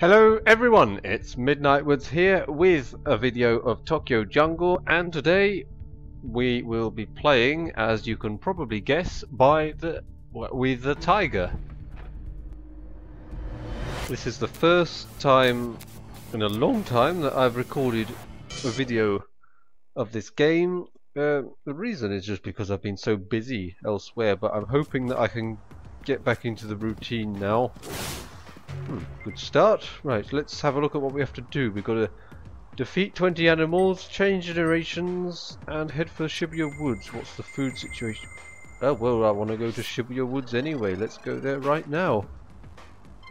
Hello everyone, it's Midnightwards here with a video of Tokyo Jungle and today we will be playing, as you can probably guess, by the with the tiger. This is the first time in a long time that I've recorded a video of this game. Uh, the reason is just because I've been so busy elsewhere, but I'm hoping that I can get back into the routine now. Hmm, good start. Right, let's have a look at what we have to do. We've got to defeat 20 animals, change generations, and head for Shibuya Woods. What's the food situation? Oh, well, I want to go to Shibuya Woods anyway. Let's go there right now.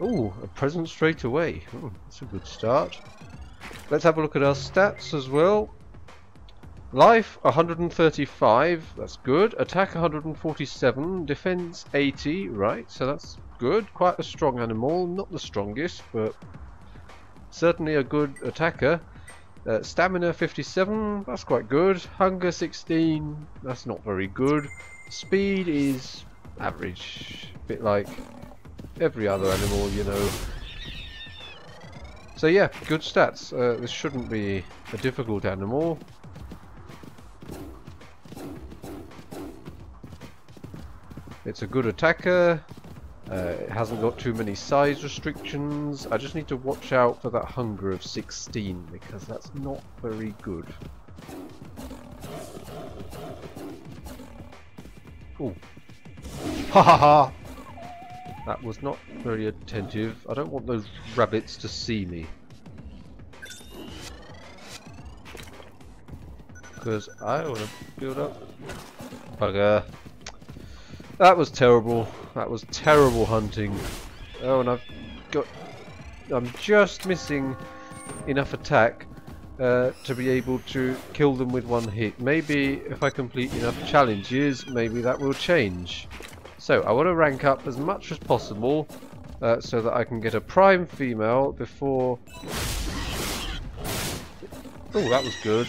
Oh, a present straight away. Oh, that's a good start. Let's have a look at our stats as well. Life 135, that's good. Attack 147, defense 80, right, so that's good. Quite a strong animal, not the strongest, but certainly a good attacker. Uh, stamina 57, that's quite good. Hunger 16, that's not very good. Speed is average, a bit like every other animal, you know. So yeah, good stats. Uh, this shouldn't be a difficult animal. It's a good attacker. Uh, it hasn't got too many size restrictions. I just need to watch out for that hunger of 16 because that's not very good. Oh. Ha ha ha! That was not very attentive. I don't want those rabbits to see me. Because I want to build up... Bugger. That was terrible. That was terrible hunting. Oh, and I've got... I'm just missing enough attack uh, to be able to kill them with one hit. Maybe if I complete enough challenges, maybe that will change. So, I want to rank up as much as possible uh, so that I can get a prime female before... Oh, that was good.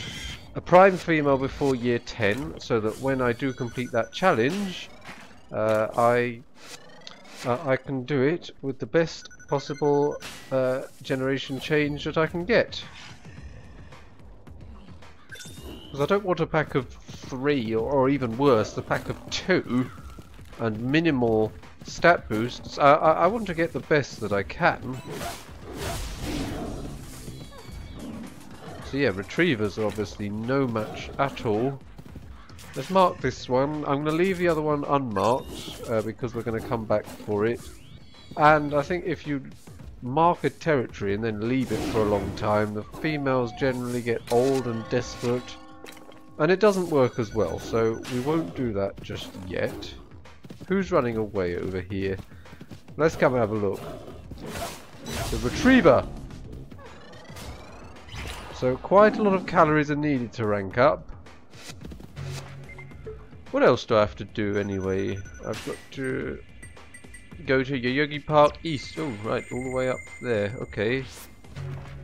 A prime female before year 10, so that when I do complete that challenge, uh, I uh, I can do it with the best possible uh, generation change that I can get. Because I don't want a pack of three, or, or, even worse, the pack of two, and minimal stat boosts. I, I, I want to get the best that I can. So yeah, retrievers are obviously no match at all. Let's mark this one. I'm going to leave the other one unmarked uh, because we're going to come back for it. And I think if you mark a territory and then leave it for a long time, the females generally get old and desperate. And it doesn't work as well, so we won't do that just yet. Who's running away over here? Let's come and have a look. The retriever! So quite a lot of calories are needed to rank up. What else do I have to do anyway? I've got to go to Yoyogi Park East. Oh, right, all the way up there. Okay.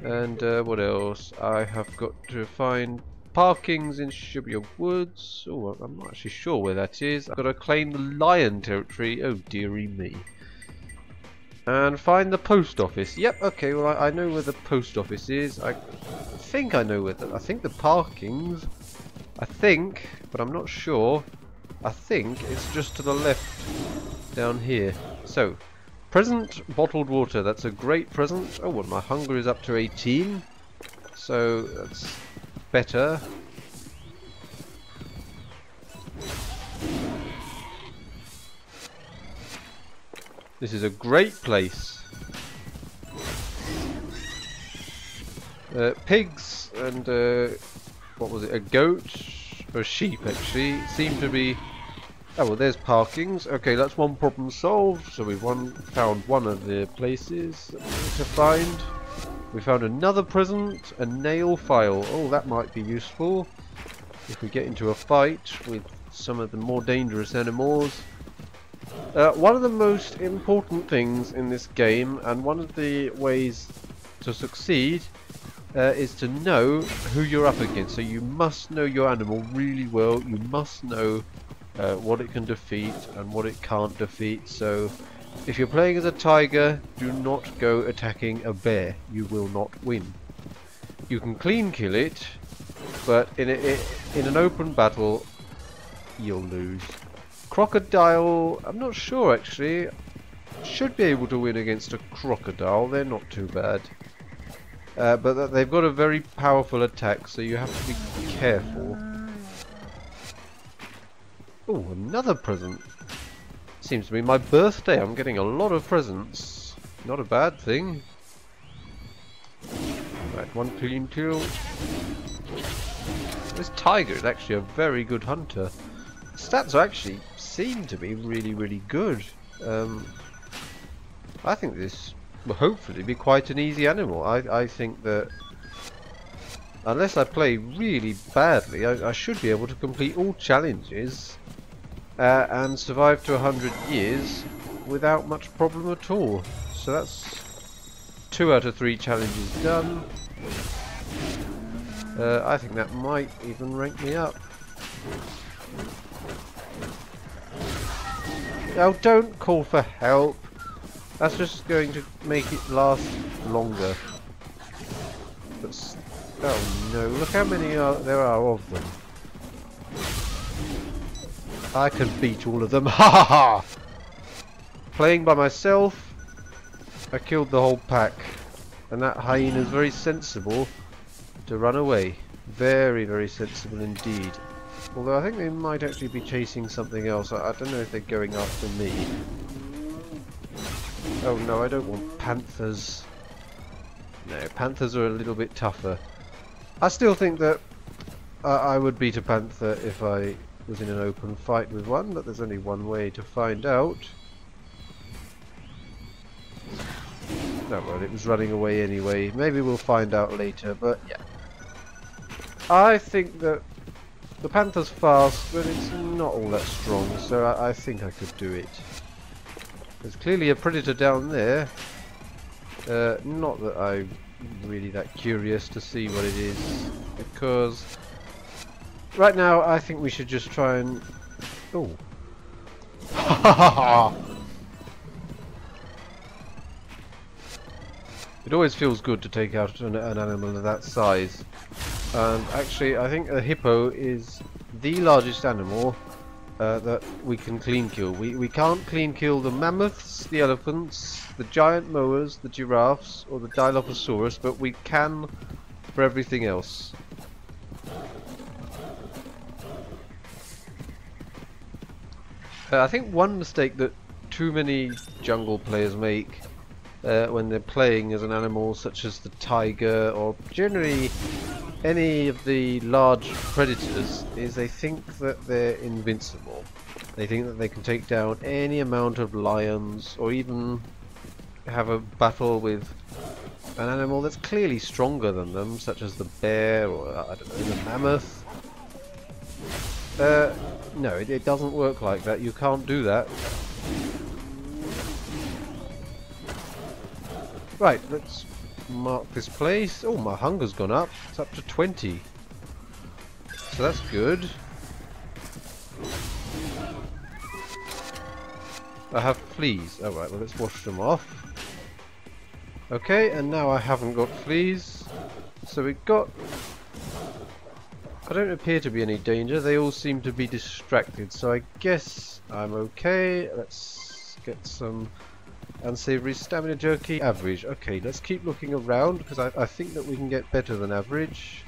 And uh, what else? I have got to find parkings in Shibuya Woods. Oh, I'm not actually sure where that is. I've got to claim the lion territory. Oh, dearie me. And find the post office. Yep, okay, well I, I know where the post office is. I think I know where the... I think the parkings... I think, but I'm not sure. I think it's just to the left down here. So, present bottled water. That's a great present. Oh, well, my hunger is up to 18. So, that's better. This is a great place. Uh, pigs and uh, what was it? A goat or sheep actually seem to be Oh well, there's parkings. Okay, that's one problem solved. So we've one, found one of the places to find. We found another present, a nail file. Oh, that might be useful if we get into a fight with some of the more dangerous animals. Uh, one of the most important things in this game, and one of the ways to succeed, uh, is to know who you're up against. So you must know your animal really well. You must know uh, what it can defeat and what it can't defeat. So if you're playing as a tiger, do not go attacking a bear. You will not win. You can clean kill it, but in a, in an open battle, you'll lose. Crocodile, I'm not sure actually. Should be able to win against a crocodile. They're not too bad. Uh, but they've got a very powerful attack, so you have to be careful. Oh, another present. Seems to be my birthday. I'm getting a lot of presents. Not a bad thing. Right, one clean kill. This tiger is actually a very good hunter. Stats actually seem to be really, really good. Um, I think this will hopefully be quite an easy animal. I, I think that unless I play really badly, I, I should be able to complete all challenges uh, and survive to 100 years without much problem at all. So that's two out of three challenges done. Uh, I think that might even rank me up. Oh, don't call for help. That's just going to make it last longer. But oh no, look how many are, there are of them. I can beat all of them. Ha ha ha! Playing by myself, I killed the whole pack. And that hyena is very sensible to run away. Very, very sensible indeed. Although I think they might actually be chasing something else. I, I don't know if they're going after me. Oh no, I don't want panthers. No, panthers are a little bit tougher. I still think that I would beat a panther if I was in an open fight with one, but there's only one way to find out. No, well, it was running away anyway. Maybe we'll find out later, but yeah. I think that the Panther's fast, but it's not all that strong, so I, I think I could do it. There's clearly a predator down there. Uh, not that I'm really that curious to see what it is, because Right now, I think we should just try and... Oh. it always feels good to take out an, an, animal of that size. And actually, I think a hippo is the largest animal uh, that we can clean kill. We, we can't clean kill the mammoths, the elephants, the giant moas, the giraffes, or the Dilophosaurus, but we can for everything else. Uh, I think one mistake that too many jungle players make uh, when they're playing as an animal such as the tiger or generally any of the large predators is they think that they're invincible. They think that they can take down any amount of lions or even have a battle with an animal that's clearly stronger than them, such as the bear or I don't know, the mammoth. Uh, no, it, it doesn't work like that. You can't do that. Right, let's mark this place. Oh, my hunger's gone up. It's up to 20. So that's good. I have fleas. Alright, well let's wash them off. Okay, and now I haven't got fleas. So we've got I don't appear to be any danger. They all seem to be distracted, so I guess I'm okay. Let's get some unsavory stamina jerky. Average. Okay, let's keep looking around because I, I think that we can get better than average.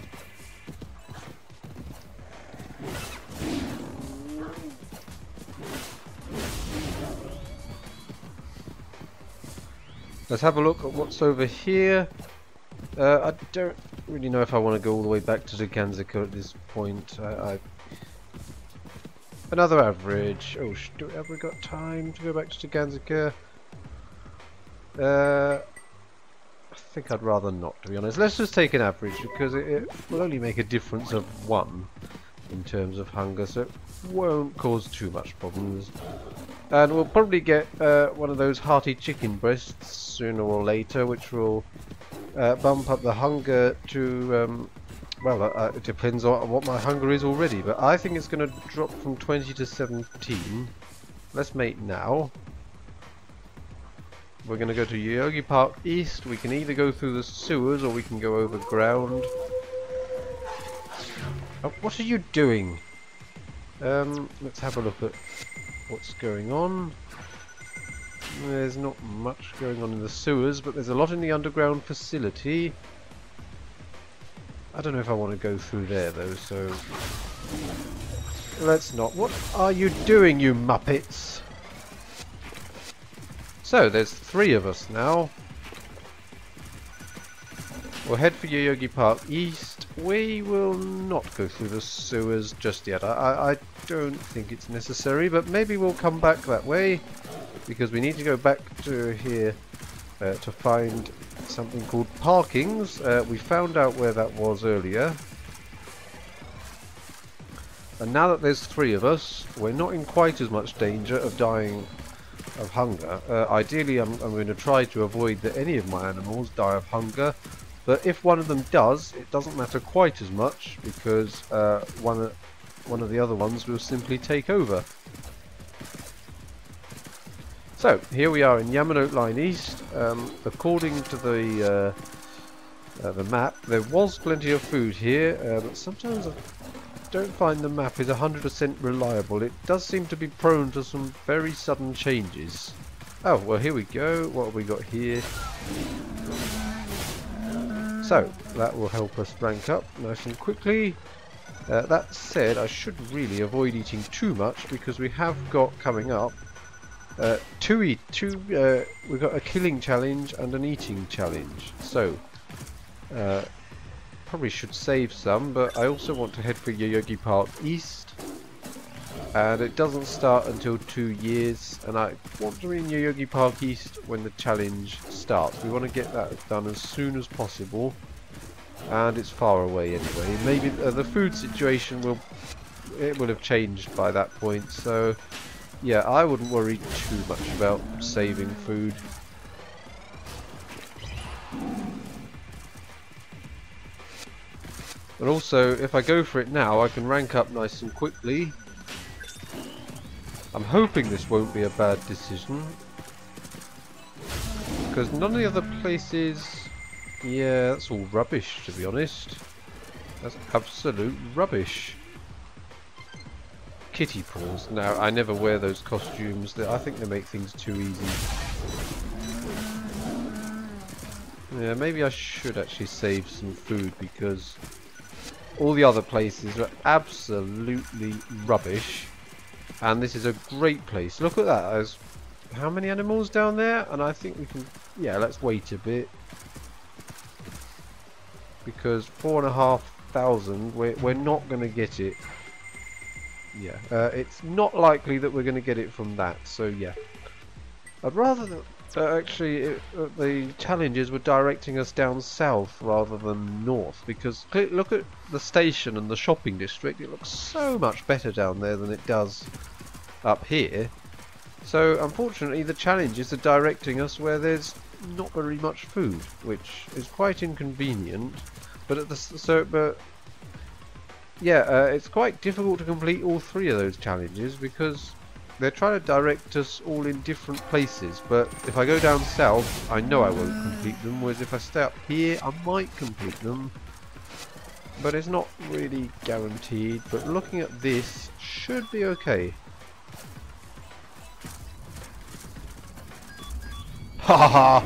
Let's have a look at what's over here. Uh, I don't really know if I want to go all the way back to the Ganzika at this point. I, I... Another average. Oh, do, we, have we got time to go back to Ganzika? Uh, I think I'd rather not, to be honest. Let's just take an average because it, it will only make a difference of one in terms of hunger, so it won't cause too much problems. And we'll probably get uh, one of those hearty chicken breasts sooner or later, which will uh, bump up the hunger to, um, well, uh, uh, it depends on what my hunger is already, but I think it's going to drop from 20 to 17. Let's mate now. we're going to go to Yoyogi Park East. We can either go through the sewers or we can go over ground. Oh, what are you doing? Um, let's have a look at what's going on. There's not much going on in the sewers, but there's a lot in the underground facility. I don't know if I want to go through there though, so... Let's not. What are you doing, you muppets? So, there's three of us now. We'll head for Yoyogi Park East. We will not go through the sewers just yet. I, I, I don't think it's necessary, but maybe we'll come back that way because we need to go back to here uh, to find something called parkings. Uh, we found out where that was earlier. And now that there's three of us, we're not in quite as much danger of dying of hunger. Uh, ideally, I'm, I'm going to try to avoid that any of my animals die of hunger. But if one of them does, it doesn't matter quite as much because uh, one, one of the other ones will simply take over. So, here we are in Yamanote Line East. Um, according to the uh, uh, the map, there was plenty of food here, uh, but sometimes I don't find the map is 100% reliable. It does seem to be prone to some very sudden changes. Oh, well here we go. What have we got here? So, that will help us rank up nice and quickly. Uh, that said, I should really avoid eating too much because we have got coming up two eat two. Uh, we've got a killing challenge and an eating challenge. So, uh, probably should save some, but I also want to head for Yoyogi Park East, and it doesn't start until two years. And I want to be in Yoyogi Park East when the challenge starts. We want to get that done as soon as possible, and it's far away anyway. Maybe uh, the food situation will it will have changed by that point. So. Yeah, I wouldn't worry too much about saving food. But also, if I go for it now, I can rank up nice and quickly. I'm hoping this won't be a bad decision. Because none of the other places... Yeah, that's all rubbish, to be honest. That's absolute rubbish kitty paws. Now, I never wear those costumes. I think they make things too easy. Yeah, maybe I should actually save some food because all the other places are absolutely rubbish. And this is a great place. Look at that. There's how many animals down there? And I think we can... Yeah, let's wait a bit. Because four and a half thousand, we're, we're not going to get it yeah, uh, it's not likely that we're going to get it from that, so yeah. I'd rather that uh, actually it, uh, the challenges were directing us down south rather than north, because look at the station and the shopping district, it looks so much better down there than it does up here. So unfortunately the challenges are directing us where there's not very much food, which is quite inconvenient. But at the so but yeah, uh, it's quite difficult to complete all three of those challenges because they're trying to direct us all in different places. But if I go down south, I know I won't complete them. Whereas if I stay up here, I might complete them. But it's not really guaranteed. But looking at this, should be okay. Ha ha!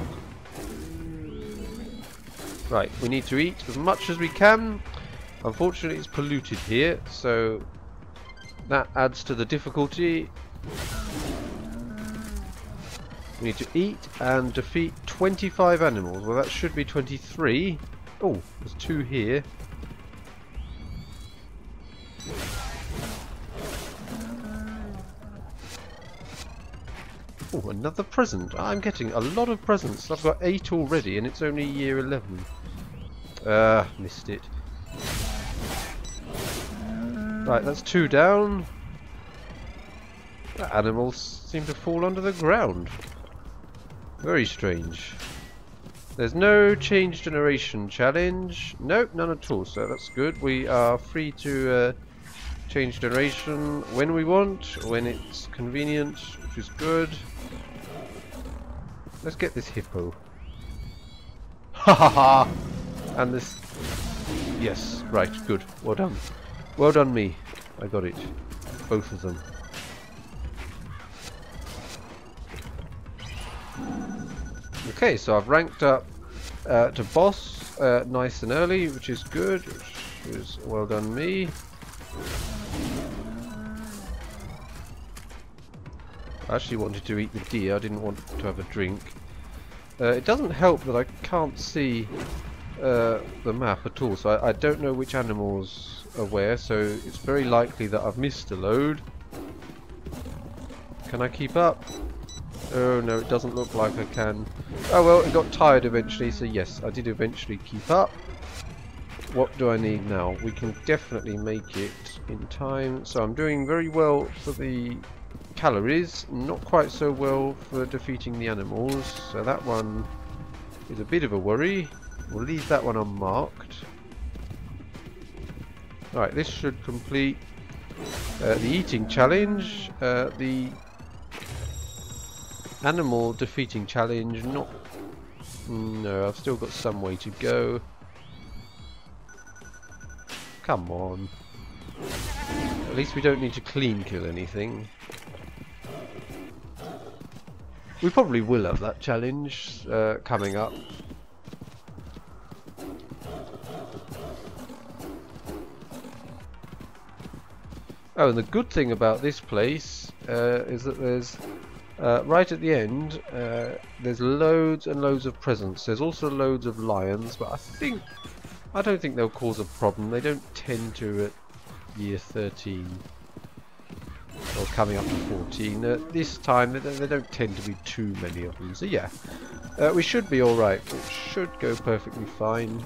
Right, we need to eat as much as we can Unfortunately it's polluted here, so that adds to the difficulty. We need to eat and defeat 25 animals. Well that should be 23. Oh, there's two here. Oh, another present. I'm getting a lot of presents. I've got eight already and it's only year 11. Ah, uh, missed it. Right, that's two down. The animals seem to fall under the ground. Very strange. There's no change generation challenge. Nope, none at all, so that's good. We are free to uh, change generation when we want, when it's convenient, which is good. Let's get this hippo. Ha ha ha! And this... Yes, right, good. Well done. Well done me. I got it. Both of them. Okay, so I've ranked up uh, to boss uh, nice and early, which is good. Which is well done me. I actually wanted to eat the deer, I didn't want to have a drink. Uh, it doesn't help that I can't see uh, the map at all, so I, I, don't know which animals are where, so it's very likely that I've missed a load. Can I keep up? Oh no, it doesn't look like I can. Oh well, it got tired eventually, so yes, I did eventually keep up. What do I need now? We can definitely make it in time. So I'm doing very well for the calories, not quite so well for defeating the animals, so that one is a bit of a worry. We'll leave that one unmarked. Alright, this should complete uh, the eating challenge. Uh, the animal defeating challenge, not... No, I've still got some way to go. Come on. At least we don't need to clean kill anything. We probably will have that challenge uh, coming up. Oh, and the good thing about this place uh, is that there's uh, right at the end uh, there's loads and loads of presents. There's also loads of lions, but I think I don't think they'll cause a problem. They don't tend to at year 13 or coming up to 14. Uh, this time they don't tend to be too many of them, so yeah. Uh, we should be alright. It should go perfectly fine.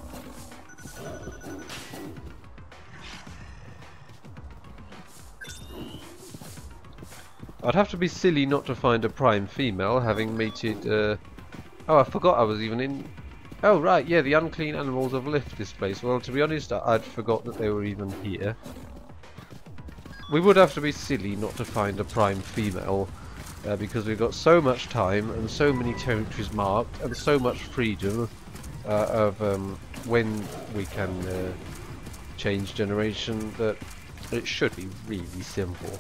I'd have to be silly not to find a prime female, having mated... Uh... Oh, I forgot I was even in... Oh, right, yeah, the unclean animals have left this place. Well, to be honest, I'd forgot that they were even here. We would have to be silly not to find a prime female uh, because we've got so much time and so many territories marked and so much freedom uh, of um, when we can uh, change generation that it should be really simple.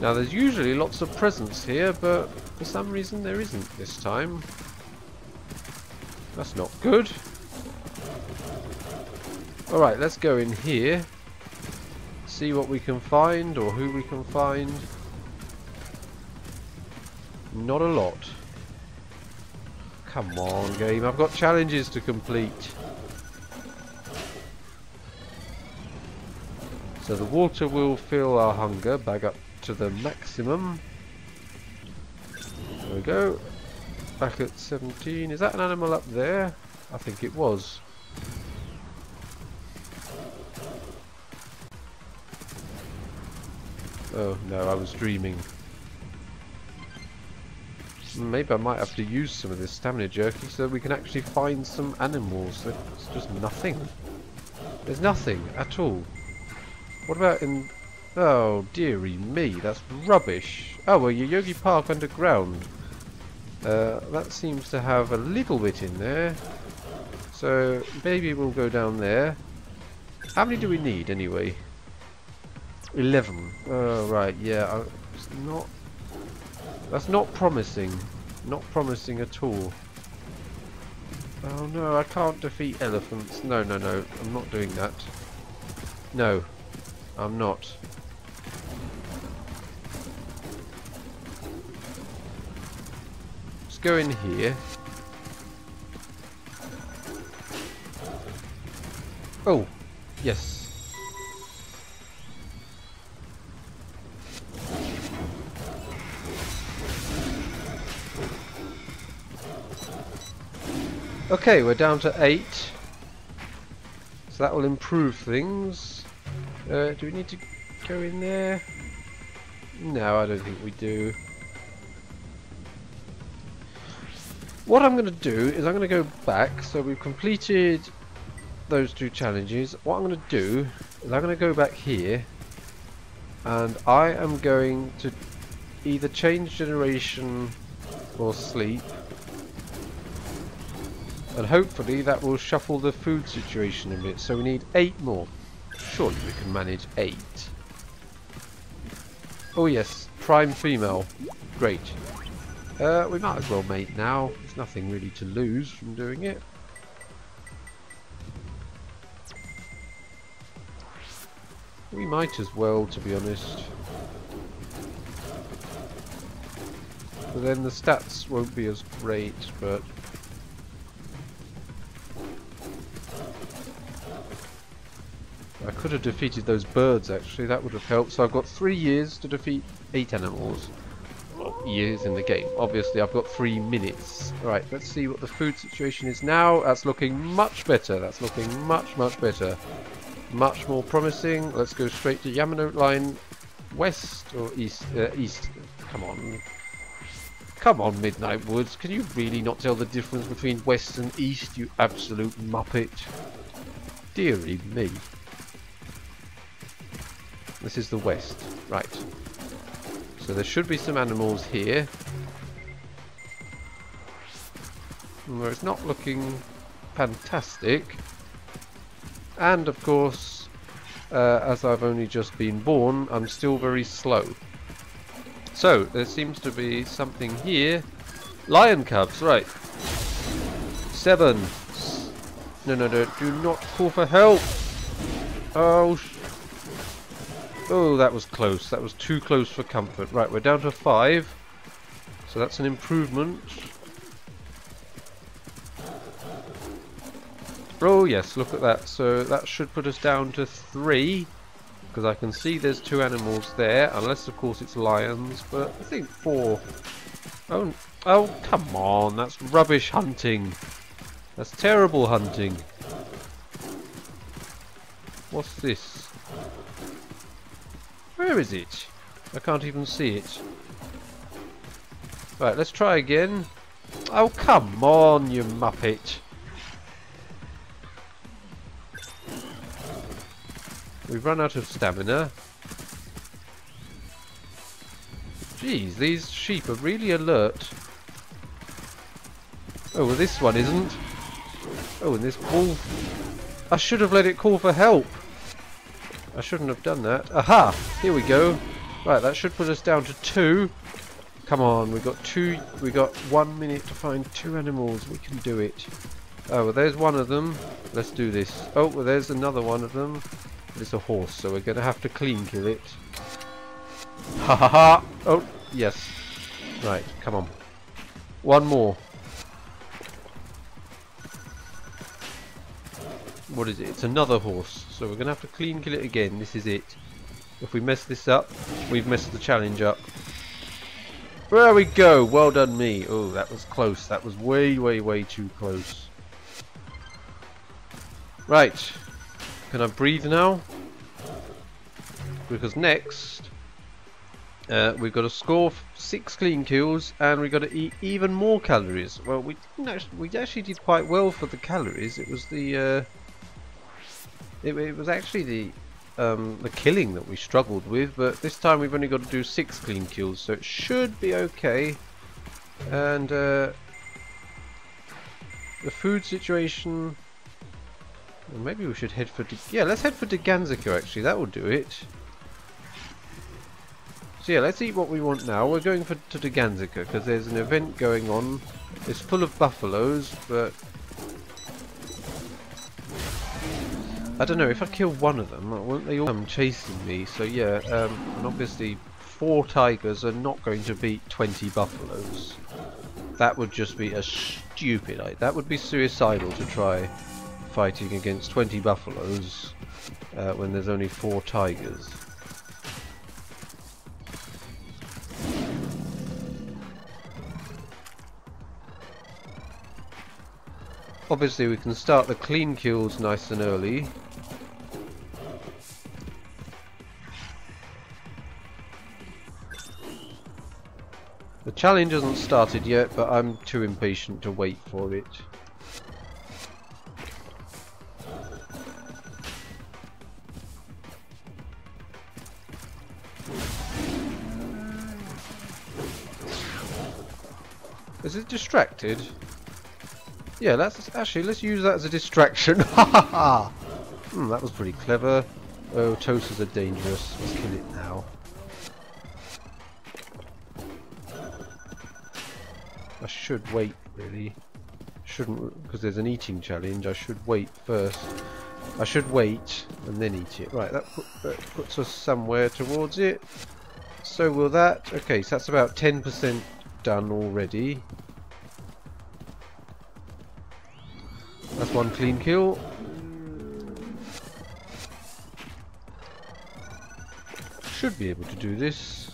Now there's usually lots of presents here but for some reason there isn't this time. That's not good. Alright, let's go in here see what we can find or who we can find. Not a lot. Come on game, I've got challenges to complete. So the water will fill our hunger Bag up to the maximum. There we go. Back at 17. Is that an animal up there? I think it was. Oh no, I was dreaming. Maybe I might have to use some of this stamina jerky so we can actually find some animals. There's just nothing. There's nothing at all. What about in... Oh, dearie me, that's rubbish. Oh, well, Yoyogi Park Underground. Uh, that seems to have a little bit in there. So, maybe we'll go down there. How many do we need, anyway? 11. Oh, right, yeah. It's not... That's not promising. Not promising at all. Oh no, I can't defeat elephants. No, no, no. I'm not doing that. No. I'm not. Go in here. Oh, yes. Okay, we're down to 8. So that will improve things. Uh, do we need to go in there? No, I don't think we do. What I'm going to do is I'm going to go back. So we've completed those two challenges. What I'm going to do is I'm going to go back here. And I am going to either change generation or sleep. And hopefully that will shuffle the food situation a bit. So we need eight more. Surely we can manage eight. Oh yes, prime female. Great. Uh, we might as well mate now. There's nothing really to lose from doing it. We might as well, to be honest. But then the stats won't be as great, but... I could have defeated those birds actually, that would have helped. So I've got three years to defeat eight animals. Years in the game. Obviously I've got three minutes. Right, let's see what the food situation is now. That's looking much better. That's looking much, much better. Much more promising. Let's go straight to Yamanote Line west or east. Uh, east. Come on. Come on, Midnightwards. Can you really not tell the difference between west and east, you absolute muppet? Deary me. This is the west. Right. So there should be some animals here. Where it's not looking fantastic. And of course, uh, as I've only just been born, I'm still very slow. So, there seems to be something here. Lion cubs, right. Seven. No, no, no, do not call for help. Oh, Oh, that was close. That was too close for comfort. Right, we're down to five. So that's an improvement. Oh yes, look at that. So that should put us down to three. Because I can see there's two animals there. Unless, of course, it's lions. But I think four. Oh, oh come on. That's rubbish hunting. That's terrible hunting. What's this? Where is it? I can't even see it. Right, let's try again. Oh, come on, you muppet. We've run out of stamina. Jeez, these sheep are really alert. Oh, well this one isn't. Oh, and this wolf... I should have let it call for help. I shouldn't have done that. Aha! Here we go. Right, that should put us down to two. Come on, we got two. We got one minute to find two animals. We can do it. Oh, well, there's one of them. Let's do this. Oh, well, there's another one of them. It's a horse, so we're going to have to clean kill it. Ha ha ha! Oh, yes. Right, come on. One more. What is it? It's another horse. So we're going to have to clean kill it again. This is it. If we mess this up, we've messed the challenge up. There we go. Well done me. Oh, that was close. That was way, way, way too close. Right. Can I breathe now? Because next, uh, we've got to score six clean kills and we've got to eat even more calories. Well, we actually, we actually did quite well for the calories. It was the uh, it, it was actually the um, the killing that we struggled with, but this time we've only got to do six clean kills, so it should be okay. And uh, the food situation. Well, maybe we should head for De yeah. Let's head for Dogenzaka. Actually, that will do it. So yeah, let's eat what we want now. We're going for to Dogenzaka because there's an event going on. It's full of buffaloes, but I don't know, if I kill one of them, won't they all come chasing me? So yeah, um, and obviously four tigers are not going to beat 20 buffaloes. That would just be a stupid idea. That would be suicidal to try fighting against 20 buffaloes uh, when there's only four tigers. Obviously we can start the clean kills nice and early The challenge hasn't started yet, but I'm too impatient to wait for it. Is it distracted? Yeah, let's actually let's use that as a distraction. Hmm, that was pretty clever. Oh, toasters are dangerous. Let's kill it now. I should wait, really. Shouldn't, because there's an eating challenge. I should wait first. I should wait and then eat it. Right, that, put, that puts us somewhere towards it. So will that. Okay, so that's about 10% done already. That's one clean kill. Should be able to do this.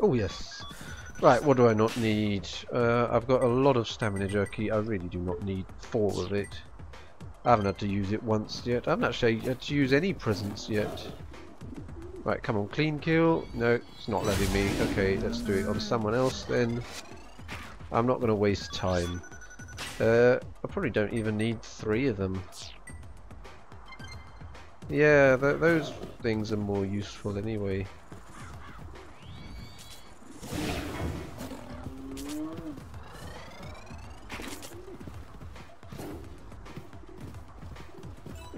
Oh yes. Right, what do I not need? Uh, I've got a lot of stamina jerky. I really do not need four of it. I haven't had to use it once yet. I haven't actually had to use any presents yet. Right, come on, clean kill. No, it's not letting me. Okay, let's do it on someone else then. I'm not going to waste time. Uh, I probably don't even need three of them. Yeah, th those things are more useful anyway.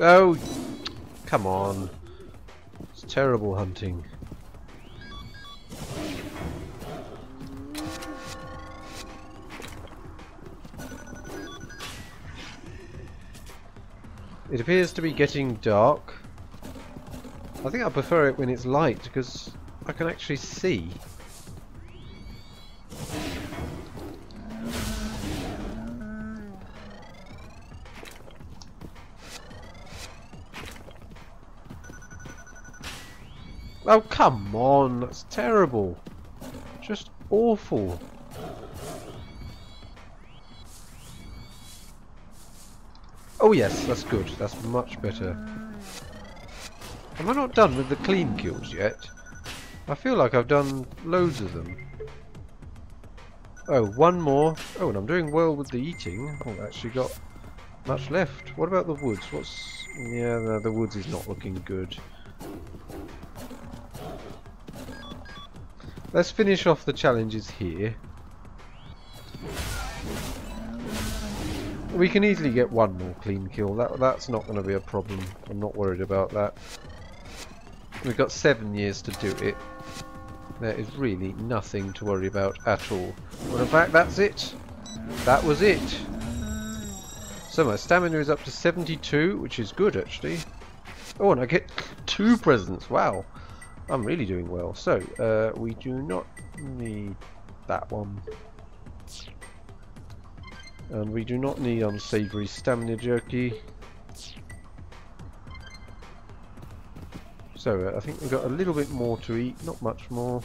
Oh, come on. It's terrible hunting. It appears to be getting dark. I think I prefer it when it's light because I can actually see. Oh, come on. That's terrible. Just awful. Oh yes, that's good. That's much better. Am I not done with the clean kills yet? I feel like I've done loads of them. Oh, one more. Oh, and I'm doing well with the eating. I haven't actually got much left. What about the woods? What's... Yeah, the woods is not looking good. Let's finish off the challenges here. We can easily get one more clean kill. That That's not going to be a problem. I'm not worried about that. We've got seven years to do it. There is really nothing to worry about at all. Well, in fact, that's it. That was it. So my stamina is up to 72, which is good, actually. Oh, and I get two presents. Wow. I'm really doing well. So, uh, we do not need that one. And we do not need unsavory stamina jerky. So, uh, I think we've got a little bit more to eat, not much more.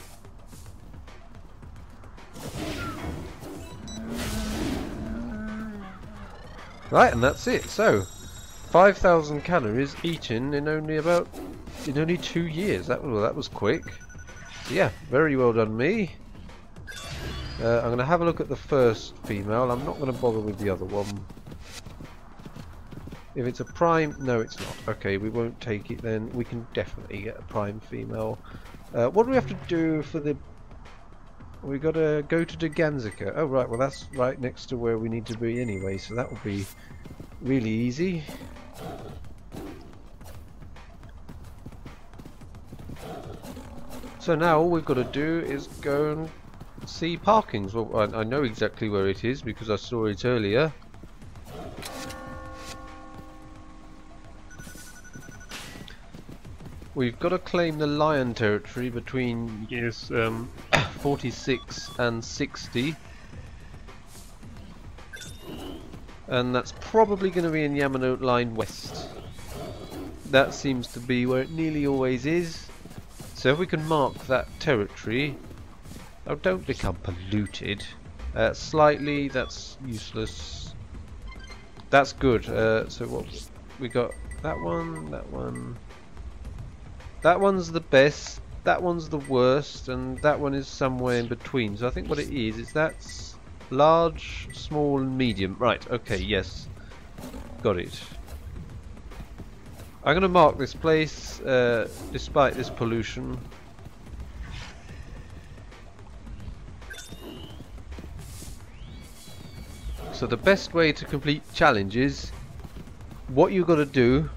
Right, and that's it. So, 5,000 calories eaten in only about in only two years. That was well, that was quick. Yeah, very well done me. Uh, I'm going to have a look at the first female. I'm not going to bother with the other one. If it's a prime, no it's not. Okay, we won't take it then. We can definitely get a prime female. Uh, what do we have to do for the... We got to go to Dogenzaka. Oh right, well that's right next to where we need to be anyway, so that will be really easy. So now all we've got to do is go and see Parkings. Well, I, I know exactly where it is because I saw it earlier. We've got to claim the lion territory between years um, 46 and 60. And that's probably going to be in Yamanote Line West. That seems to be where it nearly always is. So if we can mark that territory, oh don't become polluted. Uh, slightly, that's useless. That's good. Uh, so what we got? That one, that one. That one's the best. That one's the worst, and that one is somewhere in between. So I think what it is is that's large, small, and medium. Right. Okay. Yes. Got it. I'm going to mark this place, uh, despite this pollution. So the best way to complete challenges, what you've got to do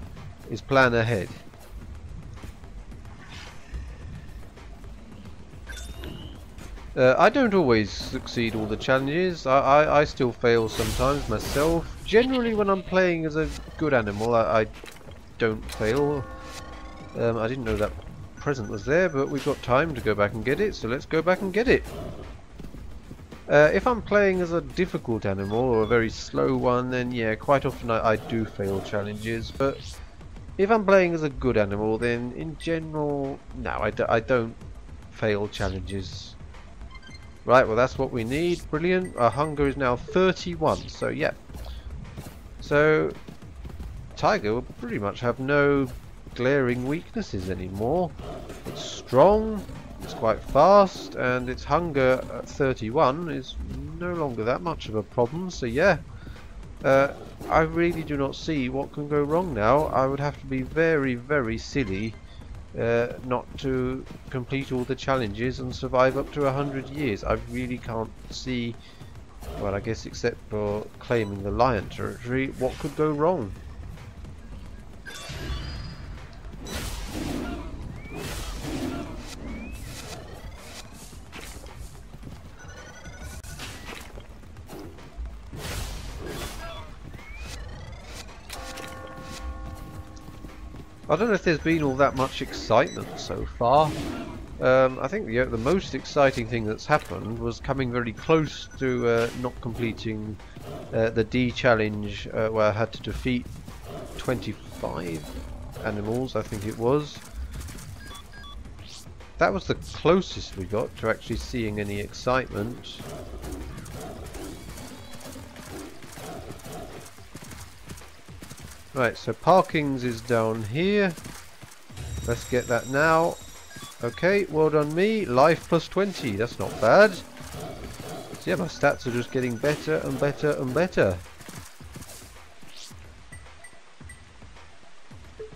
is plan ahead. Uh, I don't always succeed all the challenges. I, I, I, still fail sometimes myself. Generally when I'm playing as a good animal I, I don't fail. Um, I didn't know that present was there but we've got time to go back and get it so let's go back and get it. Uh, if I'm playing as a difficult animal or a very slow one then yeah quite often I, I do fail challenges but if I'm playing as a good animal then in general no I d I don't fail challenges Right, well that's what we need. Brilliant. Our hunger is now 31, so yeah. So, Tiger will pretty much have no glaring weaknesses anymore. It's strong, it's quite fast, and its hunger at 31 is no longer that much of a problem, so yeah. Uh, I really do not see what can go wrong now. I would have to be very, very silly uh, not to complete all the challenges and survive up to 100 years. I really can't see, well I guess except for claiming the lion territory, what could go wrong. I don't know if there's been all that much excitement so far. Um, I think the, the most exciting thing that's happened was coming very close to uh, not completing uh, the D challenge uh, where I had to defeat 25 animals, I think it was. That was the closest we got to actually seeing any excitement. Right, so Parkings is down here. Let's get that now. Okay, well done me. Life plus 20, that's not bad. So yeah, my stats are just getting better and better and better.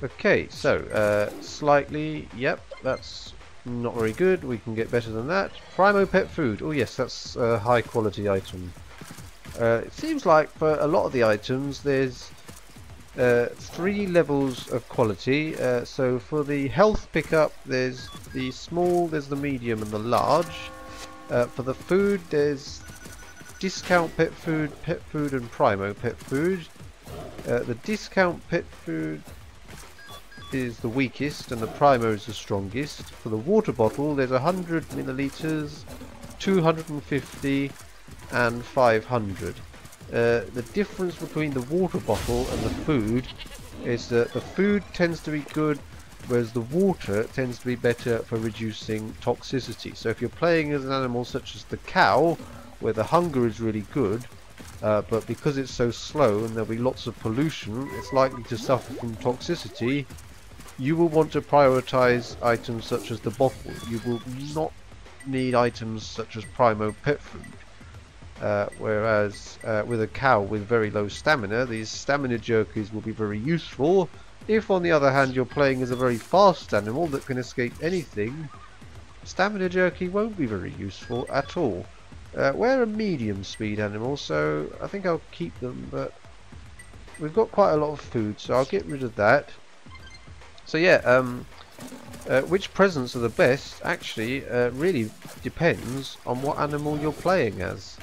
Okay, so, uh, slightly, yep, that's not very good. We can get better than that. Primo pet food. Oh yes, that's a high quality item. Uh, it seems like for a lot of the items there's uh, three levels of quality. Uh, so for the health pickup, there's the small, there's the medium, and the large. Uh, for the food, there's discount pet food, pet food, and primo pet food. Uh, the discount pet food is the weakest, and the primo is the strongest. For the water bottle, there's 100 milliliters, 250, and 500. Uh, the difference between the water bottle and the food is that the food tends to be good whereas the water tends to be better for reducing toxicity. So if you're playing as an animal such as the cow where the hunger is really good uh, but because it's so slow and there'll be lots of pollution it's likely to suffer from toxicity you will want to prioritize items such as the bottle. You will not need items such as Primo pet food. Uh, whereas uh, with a cow with very low stamina, these stamina jerkies will be very useful. If on the other hand you're playing as a very fast animal that can escape anything, stamina jerky won't be very useful at all. Uh, we're a medium speed animal, so I think I'll keep them, but we've got quite a lot of food, so I'll get rid of that. So yeah, um, uh, which presents are the best actually uh, really depends on what animal you're playing as.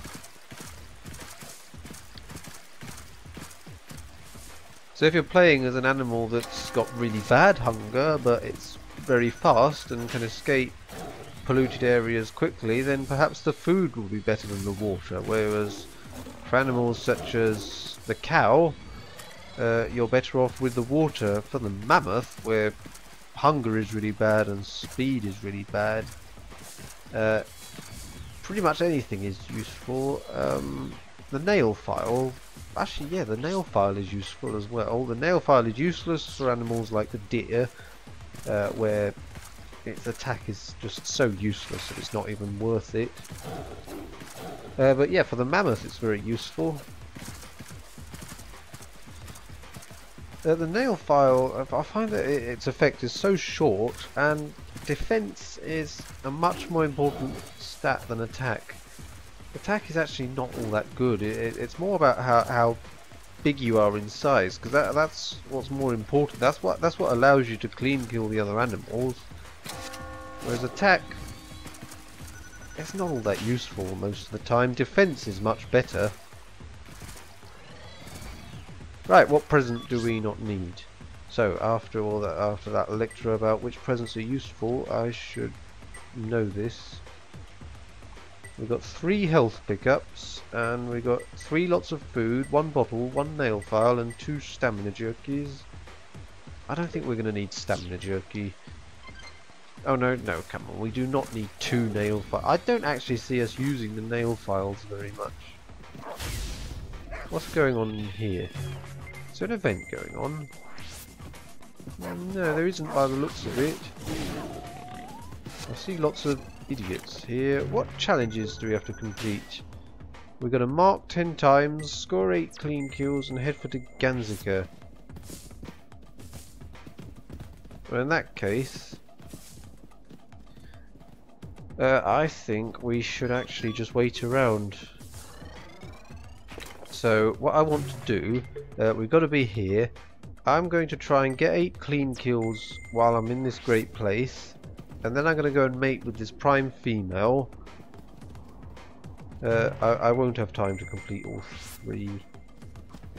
So if you're playing as an animal that's got really bad hunger but it's very fast and can escape polluted areas quickly then perhaps the food will be better than the water. Whereas for animals such as the cow uh, you're better off with the water for the mammoth where hunger is really bad and speed is really bad. Uh, pretty much anything is useful. Um, the nail file Actually, yeah, the nail file is useful as well. The nail file is useless for animals like the deer, uh, where its attack is just so useless that it's not even worth it. Uh, but yeah, for the mammoth it's very useful. Uh, the nail file, I find that its effect is so short, and defense is a much more important stat than attack. Attack is actually not all that good. It, it, it's more about how, how big you are in size, because that, that's what's more important. That's what that's what allows you to clean kill the other animals. Whereas attack, it's not all that useful most of the time. Defense is much better. Right, what present do we not need? So after all that, after that lecture about which presents are useful, I should know this. We've got three health pickups, and we got three lots of food, one bottle, one nail file, and two stamina jerkies. I don't think we're going to need stamina jerky. Oh no, no, come on, we do not need two nail files. I don't actually see us using the nail files very much. What's going on here? Is there an event going on? No, there isn't by the looks of it. I see lots of idiots here. What challenges do we have to complete? We're going to mark 10 times, score 8 clean kills and head for the Ganzika. Well, in that case, uh, I think we should actually just wait around. So, what I want to do, uh, we've got to be here. I'm going to try and get 8 clean kills while I'm in this great place. And then I'm going to go and mate with this prime female. Uh, I, I, won't have time to complete all three.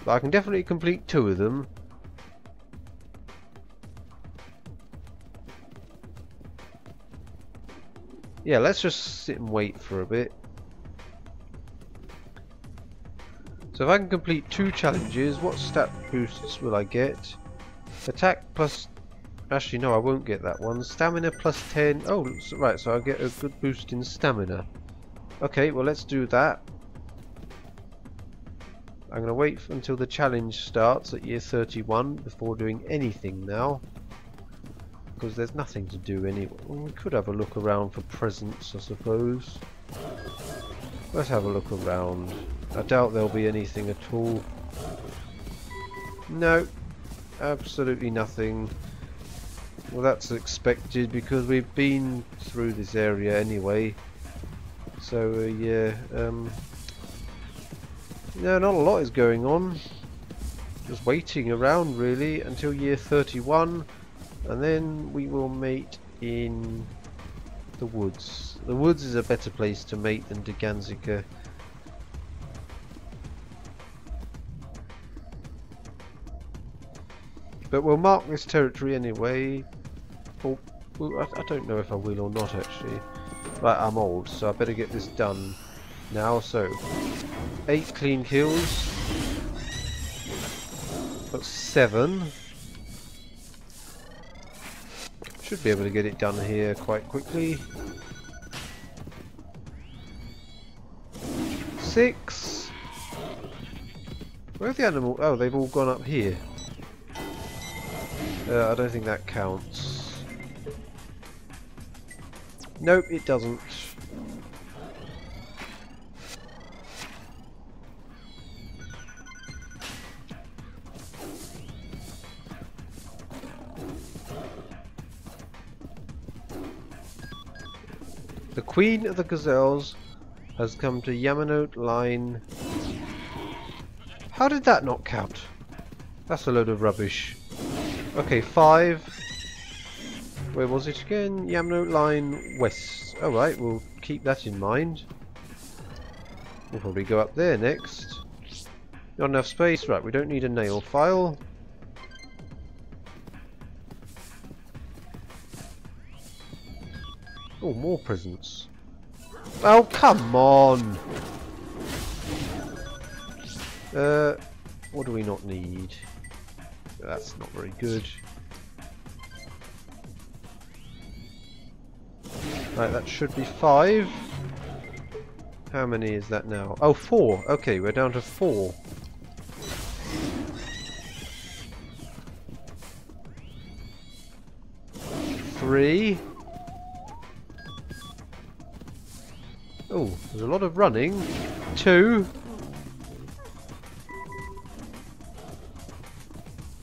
But I can definitely complete two of them. Yeah, let's just sit and wait for a bit. So if I can complete two challenges, what stat boosts will I get? Attack plus Actually, no, I won't get that one. Stamina plus 10. Oh, right, so I'll get a good boost in stamina. Okay, well, let's do that. I'm going to wait until the challenge starts at year 31 before doing anything now. Because there's nothing to do anyway. Well, we could have a look around for presents, I suppose. Let's have a look around. I doubt there'll be anything at all. No, absolutely nothing. Well, that's expected because we've been through this area anyway. So, uh, yeah, um, no, not a lot is going on. Just waiting around, really, until year 31. And then we will mate in the woods. The woods is a better place to mate than Dogenzaka. But we'll mark this territory anyway. Oh, I, I don't know if I will or not actually. But I'm old, so I better get this done now. So, eight clean kills. Got seven. Should be able to get it done here quite quickly. Six. Where are the animals? Oh, they've all gone up here. Uh, I don't think that counts. Nope, it doesn't. The Queen of the Gazelles has come to Yamanote Line. How did that not count? That's a load of rubbish. Okay, five. Where was it again? Yamanote Line West. Alright, we'll keep that in mind. We'll probably go up there next. Not enough space. Right, we don't need a nail file. Oh, more presents. Oh, come on! Uh, what do we not need? That's not very good. Right, that should be five. How many is that now? Oh, four. Okay, we're down to four. Three. Oh, there's a lot of running. Two.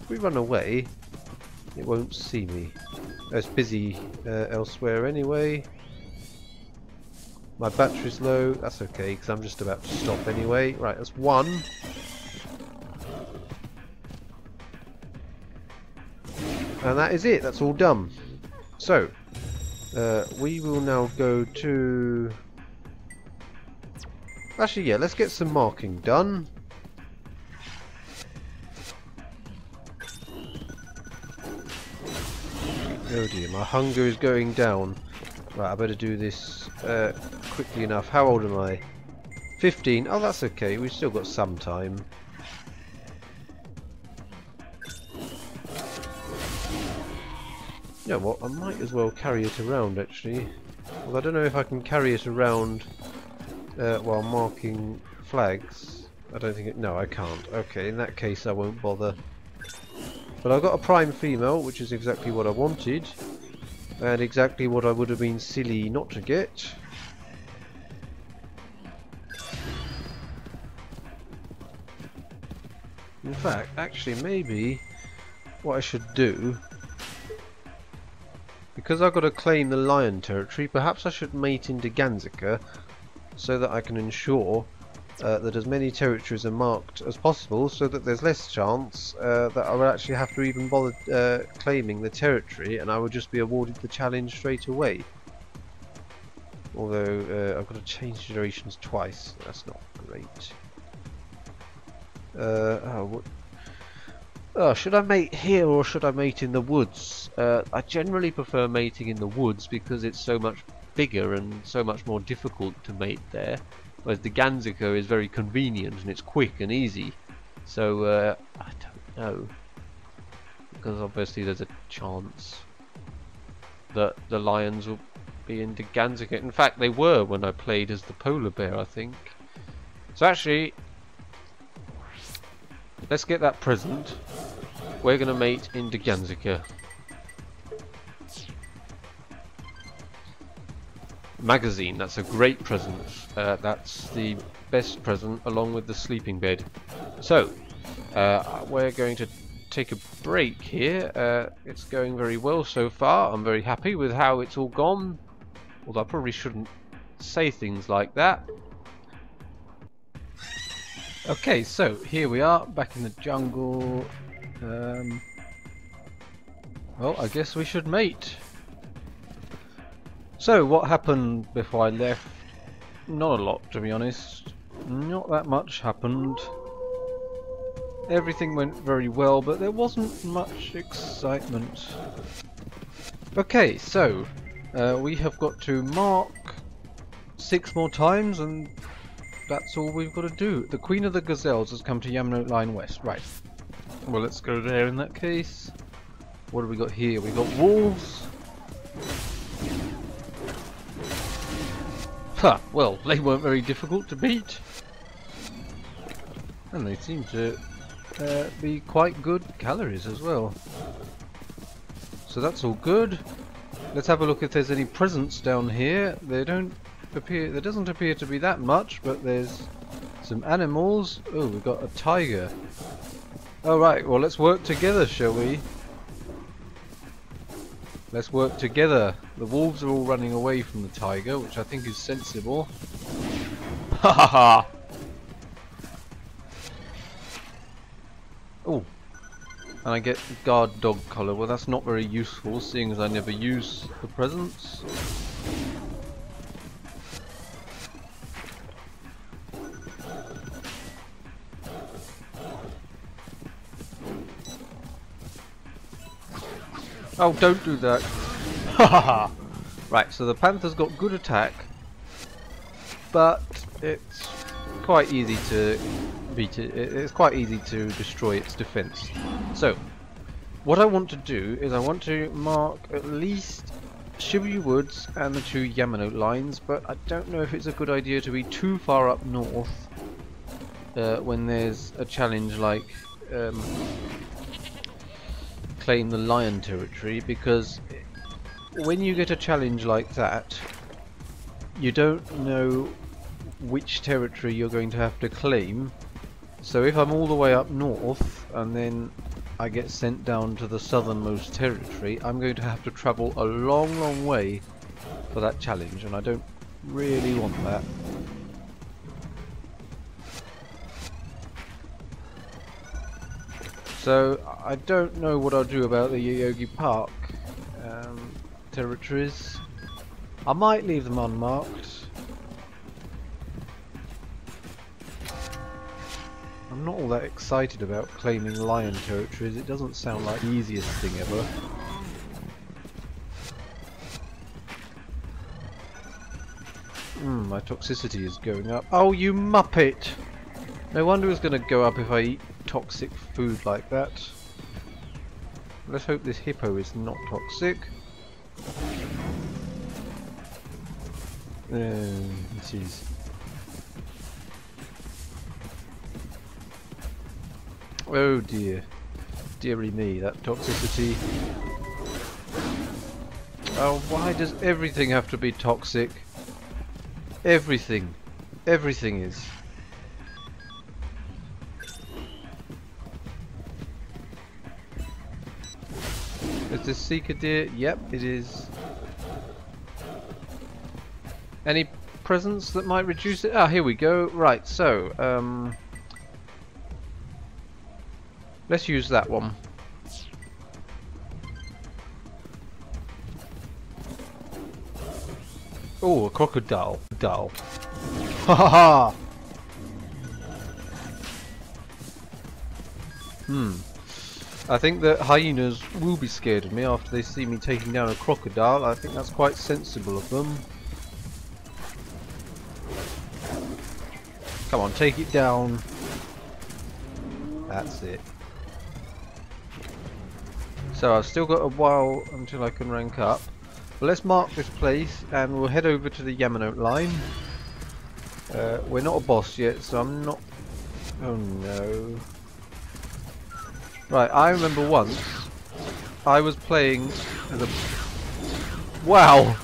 if we run away, it won't see me. It's busy uh, elsewhere anyway. My battery's low, that's okay, because I'm just about to stop anyway. Right, that's one. And that is it, that's all done. So, uh, we will now go to... Actually, yeah, let's get some marking done. Oh dear, my hunger is going down. Right, I better do this uh, quickly enough. How old am I? 15. Oh, that's okay. We've still got some time. You know what? I might as well carry it around, actually. Well, I don't know if I can carry it around uh, while marking flags. I don't think it... No, I can't. Okay, in that case I won't bother. But I've got a prime female, which is exactly what I wanted. And exactly what I would have been silly not to get. In fact, actually maybe what I should do because I've got to claim the lion territory, perhaps I should mate in Dogenzaka so that I can ensure uh, that as many territories are marked as possible so that there's less chance uh, that I will actually have to even bother uh, claiming the territory and I will just be awarded the challenge straight away. Although uh, I've got to change generations twice, that's not great. Uh, oh, what? Oh, should I mate here or should I mate in the woods? Uh, I generally prefer mating in the woods because it's so much bigger and so much more difficult to mate there. Whereas Dogenzaka is very convenient and it's quick and easy. So, uh, I don't know. Because obviously there's a chance that the lions will be in Dogenzaka. In fact, they were when I played as the polar bear, I think. So actually, let's get that present. We're going to mate in Dogenzaka. magazine. That's a great present. Uh, that's the best present along with the sleeping bed. So, uh, we're going to take a break here. Uh, it's going very well so far. I'm very happy with how it's all gone. Although I probably shouldn't say things like that. Okay, so here we are, back in the jungle. Um, well, I guess we should mate. So, what happened before I left? Not a lot, to be honest. Not that much happened. Everything went very well, but there wasn't much excitement. Okay, so, uh, we have got to mark six more times, and that's all we've got to do. The Queen of the Gazelles has come to Yamanote Line West. Right. Well, let's go there in that case. What have we got here? We got wolves. Huh, well, they weren't very difficult to beat. And they seem to uh, be quite good calories as well. So that's all good. Let's have a look if there's any presents down here. They don't appear, there doesn't appear to be that much, but there's some animals. Oh, we've got a tiger. Alright, well let's work together, shall we? Let's work together. The wolves are all running away from the tiger, which I think is sensible. Ha ha ha! Oh. And I get guard dog collar. Well, that's not very useful, seeing as I never use the presents. Oh, don't do that. right, so the Panther's got good attack, but it's quite easy to beat it. It's quite easy to destroy its defense. So, what I want to do is I want to mark at least Shibuya Woods and the two Yamanote lines, but I don't know if it's a good idea to be too far up north uh, when there's a challenge like um, claim the lion territory because when you get a challenge like that you don't know which territory you're going to have to claim so if I'm all the way up north and then I get sent down to the southernmost territory, I'm going to have to travel a long, long way for that challenge, and I don't really want that. So, I don't know what I'll do about the Yoyogi Park um, territories. I might leave them unmarked. I'm not all that excited about claiming lion territories, it doesn't sound like the easiest thing ever. Hmm, my toxicity is going up. Oh, you muppet! No wonder it's going to go up if I eat toxic food like that. Let's hope this hippo is not toxic. Uh, it is. Oh dear. Deary me, that toxicity. Oh, why does everything have to be toxic? Everything. Everything is. This sika deer? Yep, it is. Any presents that might reduce it? Ah, here we go. Right, so, um... Let's use that one. Oh, a crocodile. Dull. Ha ha ha! Hmm. I think that hyenas will be scared of me after they see me taking down a crocodile. I think that's quite sensible of them. Come on, take it down. That's it. So I've still got a while until I can rank up. But let's mark this place and we'll head over to the Yamanote line. Uh, we're not a boss yet, so I'm not... Oh no. Right, I remember once I was playing as a... Wow!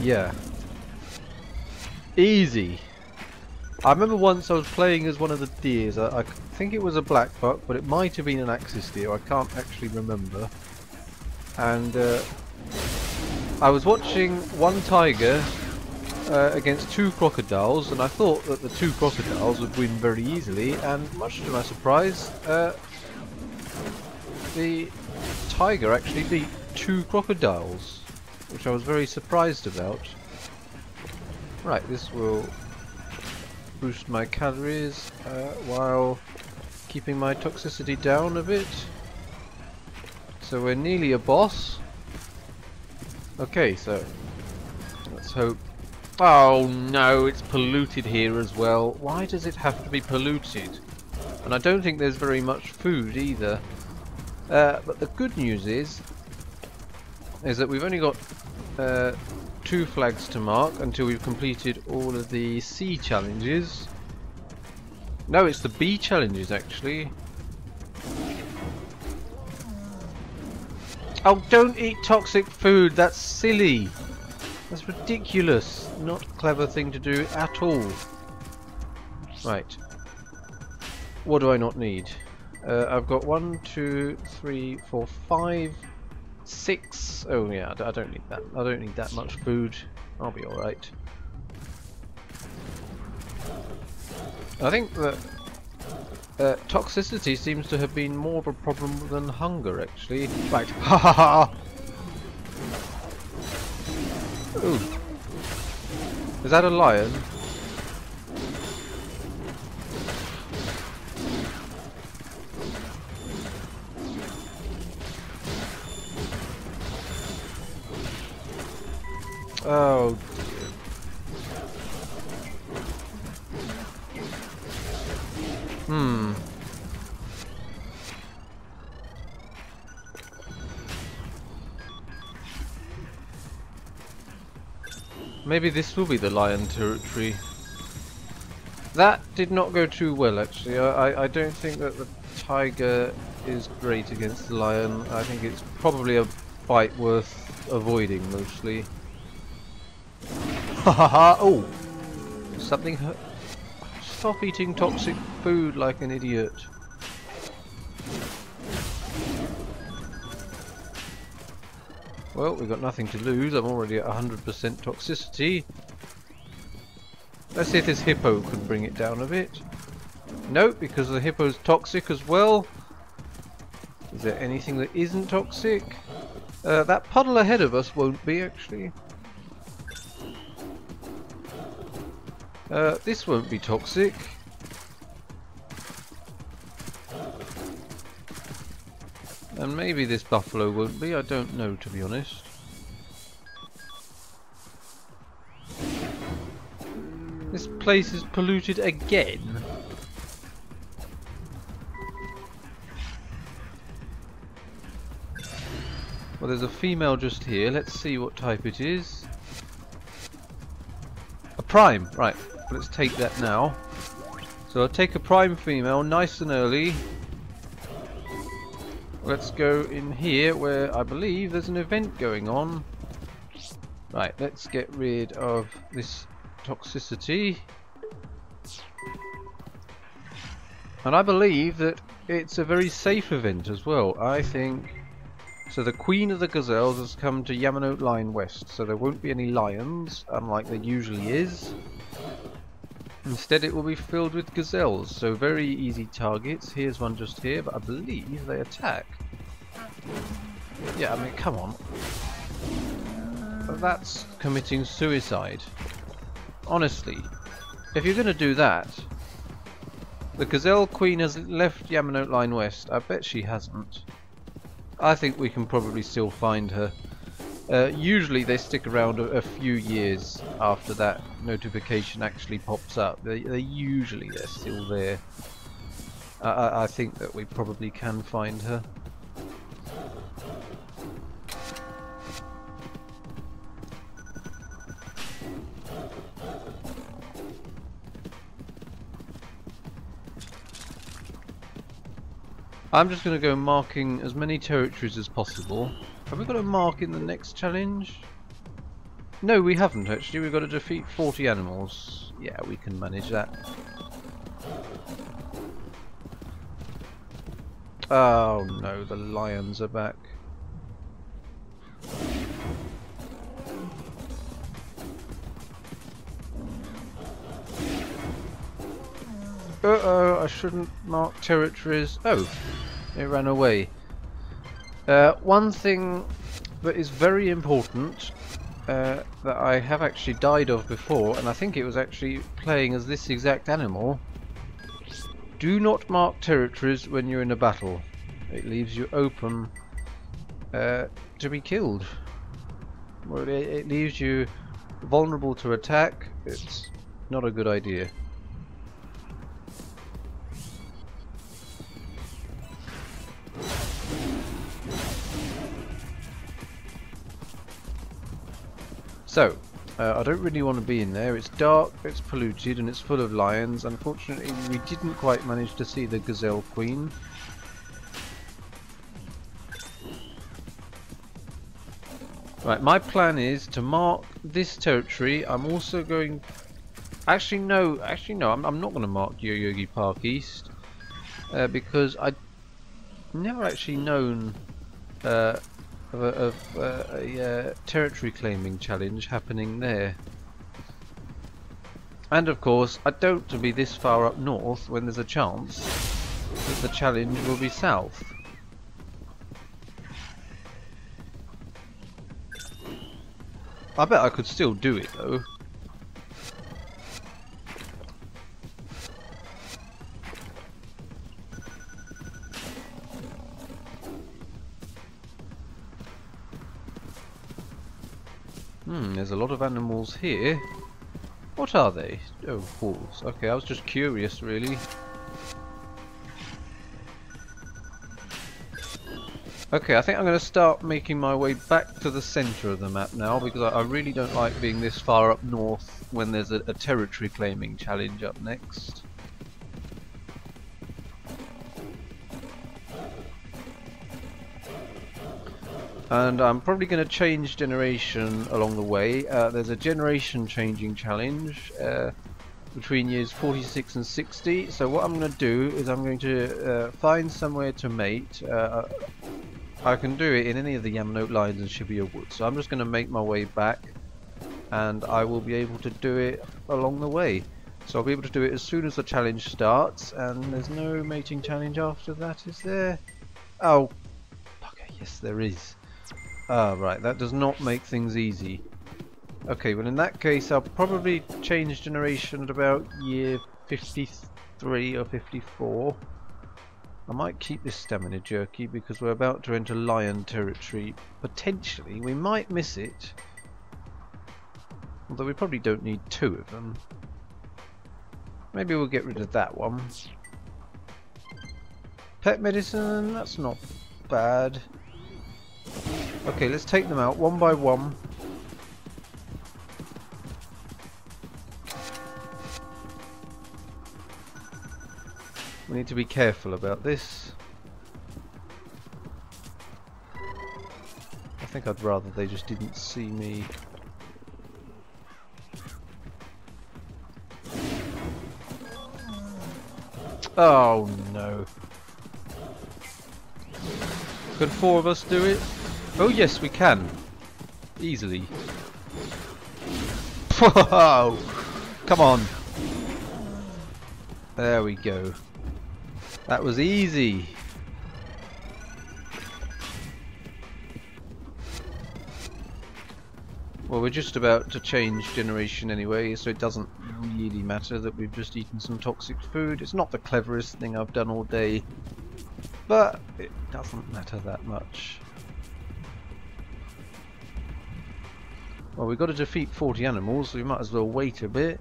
Yeah. Easy. I remember once I was playing as one of the deers. I, I think it was a black buck, but it might have been an axis deer. I can't actually remember. And uh, I was watching one tiger uh, against two crocodiles, and I thought that the two crocodiles would win very easily, and much to my surprise, uh, the tiger actually beat two crocodiles, which I was very surprised about. Right, this will boost my calories uh, while keeping my toxicity down a bit. So we're nearly a boss. Okay, so let's hope Oh no, it's polluted here as well. Why does it have to be polluted? And I don't think there's very much food either. Uh, but the good news is, is that we've only got uh, two flags to mark until we've completed all of the C challenges. No, it's the B challenges actually. Oh, don't eat toxic food, that's silly. That's ridiculous. Not clever thing to do at all. Right. What do I not need? Uh, I've got one, two, three, four, five, six. Oh yeah, I don't need that. I don't need that much food. I'll be alright. I think that uh, toxicity seems to have been more of a problem than hunger actually. Right, ha ha ha! Ooh. Is that a lion? Oh. Hmm. Maybe this will be the lion territory. That did not go too well actually. I, I don't think that the tiger is great against the lion. I think it's probably a fight worth avoiding mostly. Ha ha ha! Oh! Something hurt. stop eating toxic food like an idiot. Well, we've got nothing to lose. I'm already at 100% toxicity. Let's see if this hippo can bring it down a bit. Nope, because the hippo's toxic as well. Is there anything that isn't toxic? Uh, that puddle ahead of us won't be, actually. Uh, this won't be toxic. And maybe this buffalo won't be, I don't know to be honest. This place is polluted again. Well, there's a female just here. Let's see what type it is. A prime, right. Let's take that now. So I'll take a prime female, nice and early. Let's go in here where I believe there's an event going on. Right, let's get rid of this toxicity. And I believe that it's a very safe event as well. I think... So the Queen of the Gazelles has come to Yamanote Line West, so there won't be any lions, unlike there usually is. Instead it will be filled with gazelles, so very easy targets. Here's one just here, but I believe they attack. Yeah, I mean, come on. That's committing suicide. Honestly, if you're going to do that, the Gazelle Queen has left Yamanote Line West. I bet she hasn't. I think we can probably still find her. Uh, usually they stick around a, a, few years after that notification actually pops up. They, they usually they're still there. I, I think that we probably can find her. I'm just going to go marking as many territories as possible. Have we got a mark in the next challenge? No, we haven't actually. We've got to defeat 40 animals. Yeah, we can manage that. Oh no, the lions are back. Uh-oh, I shouldn't mark territories. Oh, it ran away. Uh, one thing that is very important uh, that I have actually died of before, and I think it was actually playing as this exact animal. Do not mark territories when you're in a battle. It leaves you open uh, to be killed. Well, it, it leaves you vulnerable to attack. It's not a good idea. So, uh, I don't really want to be in there. It's dark, it's polluted, and it's full of lions. Unfortunately, we didn't quite manage to see the Gazelle Queen. Right, my plan is to mark this territory. I'm also going... Actually, no. Actually, no. I'm, I'm not going to mark Yoyogi Park East. Uh, because I never actually known uh, of a, of, uh, a uh, territory claiming challenge happening there. And of course, I don't to be this far up north when there's a chance that the challenge will be south. I bet I could still do it though. There's a lot of animals here. What are they? Oh, wolves. Okay, I was just curious, really. Okay, I think I'm going to start making my way back to the centre of the map now because I, I, really don't like being this far up north when there's a, a territory claiming challenge up next. And I'm probably going to change generation along the way. Uh, there's a generation changing challenge. Uh, between years 46 and 60. So what I'm going to do is I'm going to uh, find somewhere to mate. Uh, I can do it in any of the Yamanote lines in Shibuya Wood. So I'm just going to make my way back and I will be able to do it along the way. So I'll be able to do it as soon as the challenge starts and there's no mating challenge after that, is there? Oh, okay, yes there is. Ah, right, that does not make things easy. Okay, well in that case I'll probably change generation at about year 53 or 54. I might keep this stamina jerky because we're about to enter lion territory. Potentially, we might miss it. Although we probably don't need two of them. Maybe we'll get rid of that one. Pet medicine, that's not bad. Okay, let's take them out one by one. We need to be careful about this. I think I'd rather they just didn't see me. Oh no. Can four of us do it? Oh yes, we can. Easily. Whoa! Come on. There we go. That was easy. Well, we're just about to change generation anyway, so it doesn't really matter that we've just eaten some toxic food. It's not the cleverest thing I've done all day, but it doesn't matter that much. Well, we've got to defeat 40 animals, so we might as well wait a bit.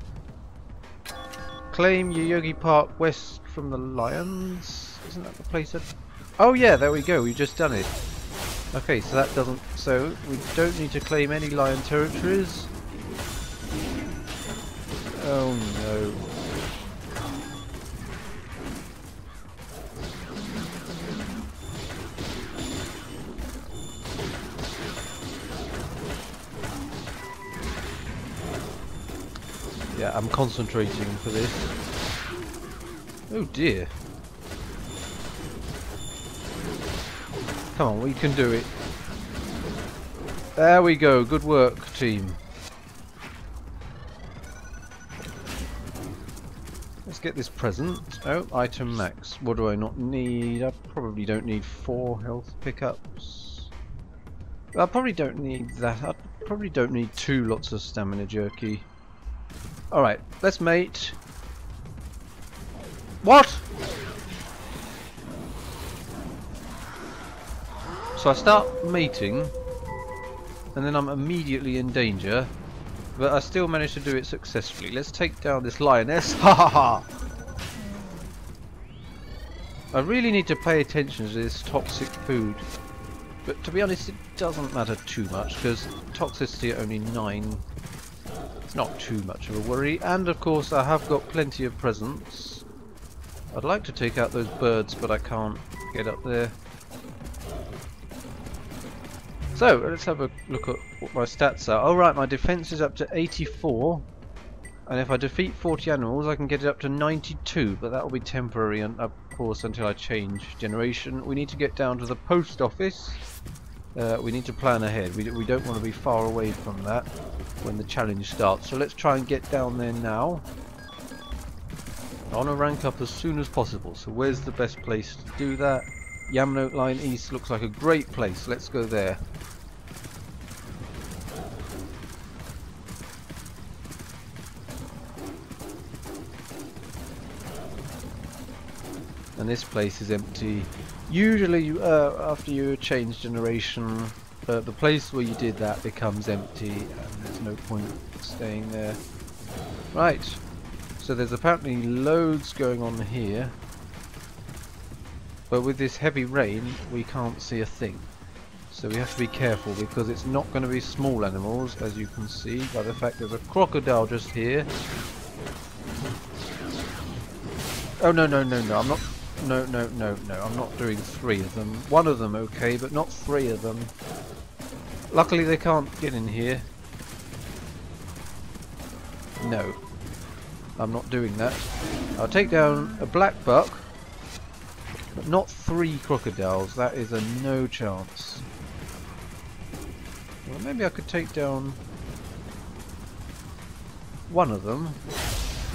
Claim Yoyogi Park west from the lions. Isn't that the place that... Oh yeah, there we go, we've just done it. Okay, so that doesn't... So, we don't need to claim any lion territories. Oh no. Yeah, I'm concentrating for this. Oh dear. Come on, we can do it. There we go, good work team. Let's get this present. Oh, item max. What do I not need? I probably don't need four health pickups. I probably don't need that. I probably don't need two lots of stamina jerky. Alright, let's mate. What? So I start mating, and then I'm immediately in danger, but I still manage to do it successfully. Let's take down this lioness. Ha ha ha! I really need to pay attention to this toxic food. But to be honest, it doesn't matter too much, because toxicity at only 9 it's not too much of a worry. And of course I have got plenty of presents. I'd like to take out those birds, but I can't get up there. So, let's have a look at what my stats are. Alright, my defense is up to 84. And if I defeat 40 animals, I can get it up to 92, but that will be temporary, and of course, until I change generation. We need to get down to the post office. Uh, we need to plan ahead. We, we don't want to be far away from that when the challenge starts. So let's try and get down there now. I want to rank up as soon as possible. So where's the best place to do that? Yamanote Line East looks like a great place. Let's go there. and this place is empty. Usually uh, after you change generation, uh, the place where you did that becomes empty and there's no point staying there. Right, so there's apparently loads going on here, but with this heavy rain we can't see a thing. So we have to be careful because it's not going to be small animals as you can see by the fact there's a crocodile just here. Oh no no no no, I'm not no, no, no, no. I'm not doing three of them. One of them okay, but not three of them. Luckily they can't get in here. No. I'm not doing that. I'll take down a black buck, but not three crocodiles. That is a no chance. Well, maybe I could take down one of them.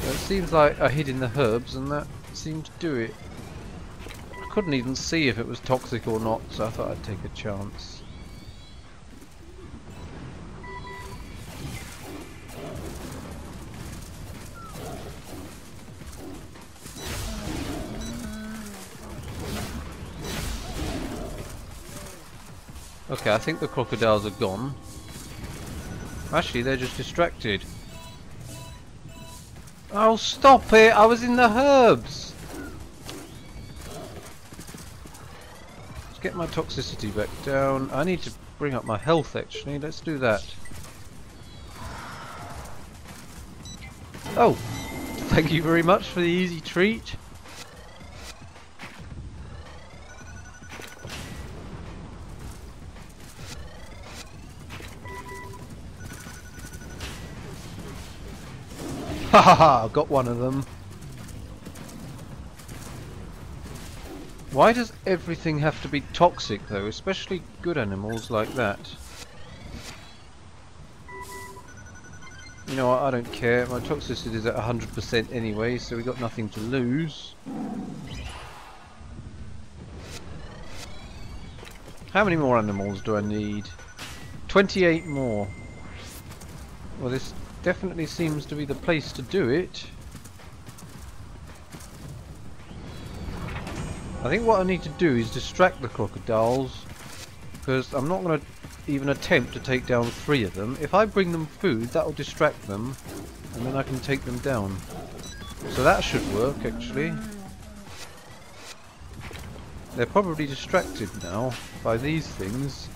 It seems like I hid in the herbs and that seemed to do it. Couldn't even see if it was toxic or not, so I thought I'd take a chance. Okay, I think the crocodiles are gone. Actually, they're just distracted. Oh, stop it! I was in the herbs! Get my toxicity back down. I need to bring up my health, actually. Let's do that. Oh! Thank you very much for the easy treat. Ha ha ha! Got one of them. Why does everything have to be toxic though, especially good animals like that? You know what, I don't care, my toxicity is at 100% anyway, so we got nothing to lose. How many more animals do I need? 28 more. Well this definitely seems to be the place to do it. I think what I need to do is distract the crocodiles because I'm not going to even attempt to take down three of them. If I bring them food, that'll distract them and then I can take them down. So that should work actually. They're probably distracted now by these things.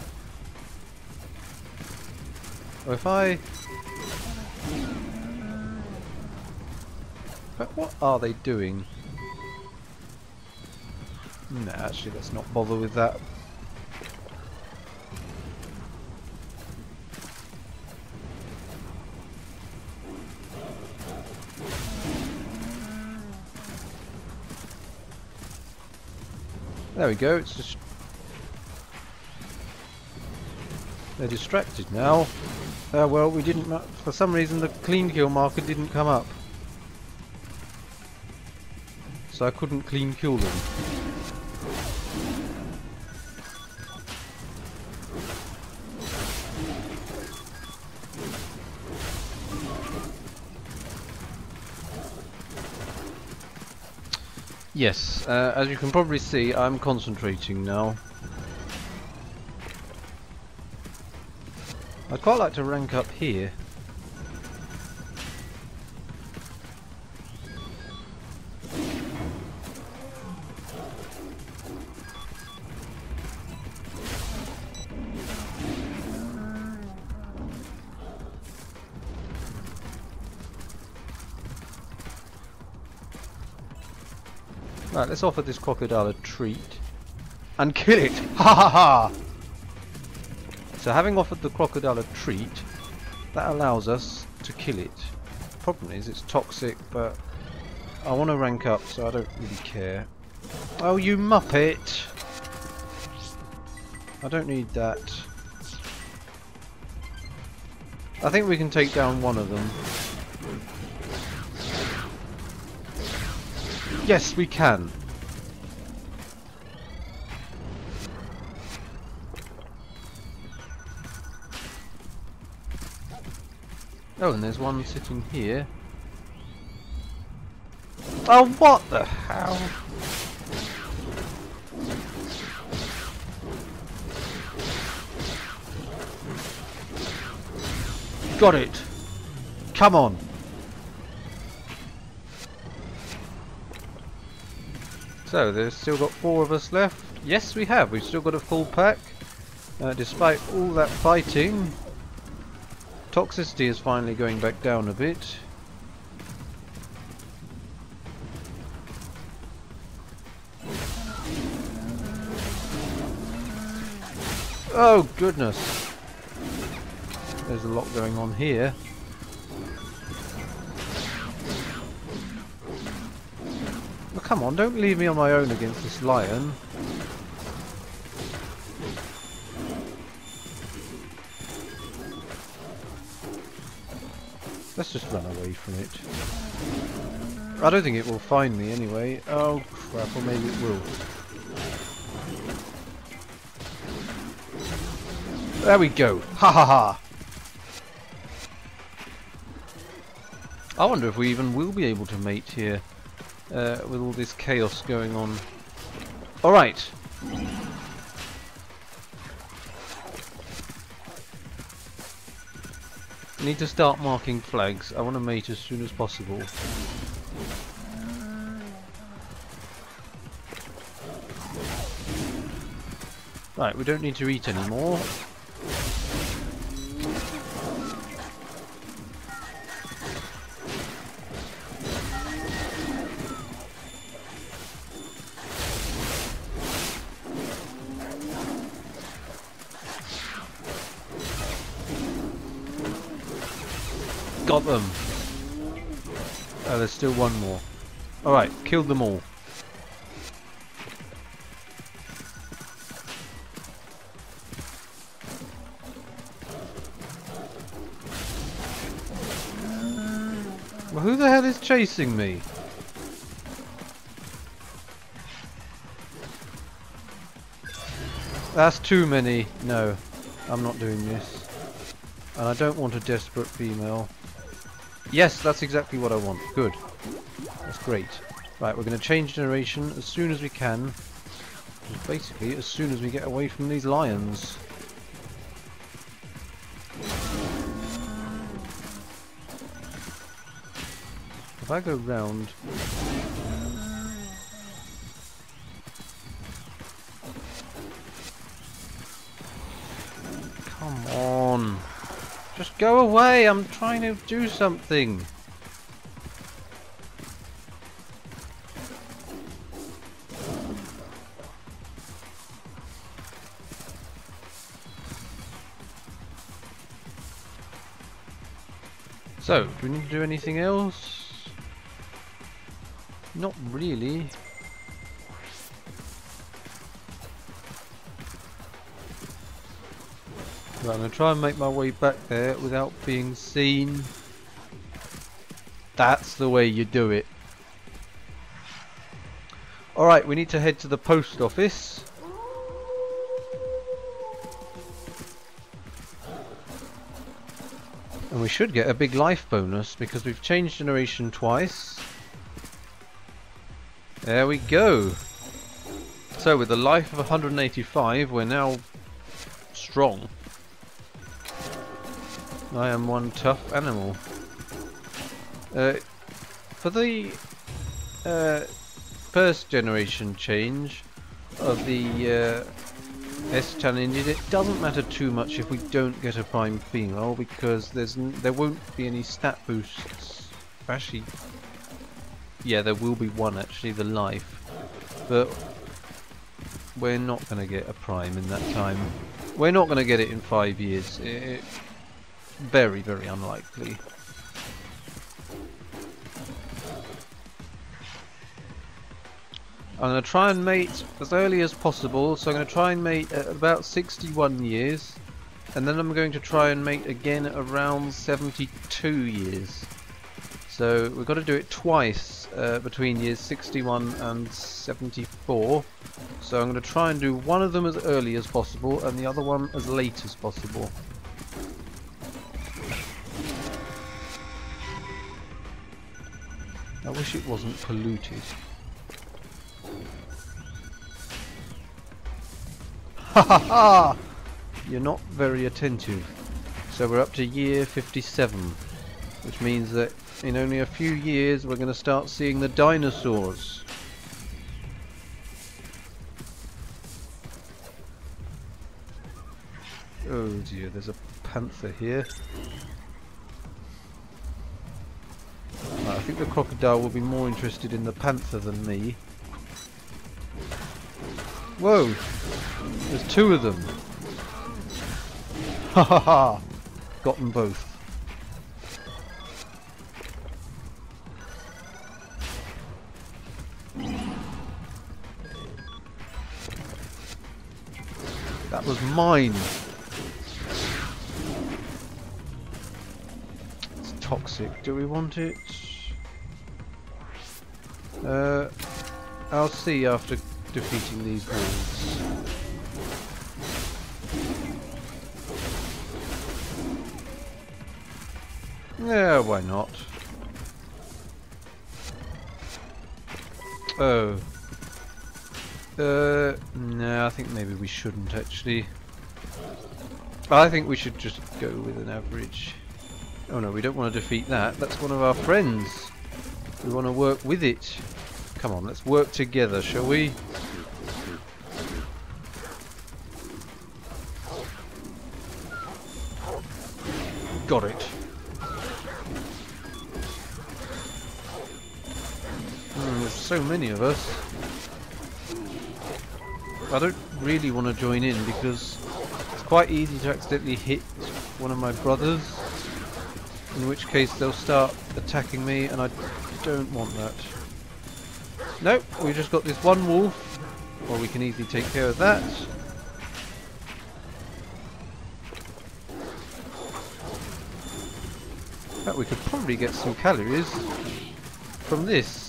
if I but what are they doing? No, actually, let's not bother with that. There we go, it's just... They're distracted now. Uh, well, we didn't... For some reason, the clean kill marker didn't come up. So I couldn't clean kill them. Yes, uh, as you can probably see, I'm concentrating now. I'd quite like to rank up here. Right, let's offer this crocodile a treat. And kill it! Ha ha ha! So having offered the crocodile a treat, that allows us to kill it. Problem is, it's toxic, but I want to rank up, so I don't really care. Oh, you muppet! I don't need that. I think we can take down one of them. Yes, we can. Oh, and there's one sitting here. Oh, what the hell? Got it. Come on. So, there's still got four of us left. Yes, we have. We've still got a full pack. Uh, despite all that fighting, toxicity is finally going back down a bit. Oh, goodness. There's a lot going on here. Well, come on, don't leave me on my own against this lion. Let's just run away from it. I don't think it will find me anyway. Oh crap, or maybe it will. There we go. Ha ha ha. I wonder if we even will be able to mate here uh, with all this chaos going on. Alright. Need to start marking flags. I want to mate as soon as possible. Right, we don't need to eat anymore. Still one more. Alright, killed them all. Well, who the hell is chasing me? That's too many. No, I'm not doing this. And I don't want a desperate female. Yes, that's exactly what I want. Good. Great. Right, we're going to change generation as soon as we can. Basically, as soon as we get away from these lions. If I go round... Come on. Just go away, I'm trying to do something. So, do we need to do anything else? Not really. Right, I'm going to try and make my way back there without being seen. That's the way you do it. Alright, we need to head to the post office. We should get a big life bonus because we've changed generation twice. There we go. So with a life of 185, we're now strong. I am one tough animal. Uh, for the uh, first generation change of the uh, S challenge, it doesn't matter too much if we don't get a prime female because there's there won't be any stat boosts. Actually, yeah, there will be one actually, the life, but we're not going to get a prime in that time. We're not going to get it in five years. Very, very unlikely. I'm going to try and mate as early as possible, so I'm going to try and mate at about 61 years, and then I'm going to try and mate again around 72 years. So we've got to do it twice uh, between years 61 and 74. So I'm going to try and do one of them as early as possible and the other one as late as possible. I wish it wasn't polluted. Ha ha ha! You're not very attentive. So we're up to year 57, which means that in only a few years we're going to start seeing the dinosaurs. Oh dear, there's a panther here. I think the crocodile will be more interested in the panther than me. Whoa! There's two of them. Ha ha ha! Got them both. That was mine. It's toxic. Do we want it? Uh, I'll see after defeating these walls. Yeah, why not? Oh. Uh, no, I think maybe we shouldn't actually. I think we should just go with an average. Oh no, we don't want to defeat that. That's one of our friends. We want to work with it. Come on, let's work together, shall we? Of us. I don't really want to join in because it's quite easy to accidentally hit one of my brothers in which case they'll start attacking me and I don't want that. Nope, we just got this one wolf. Well, we can easily take care of that. But we could probably get some calories from this.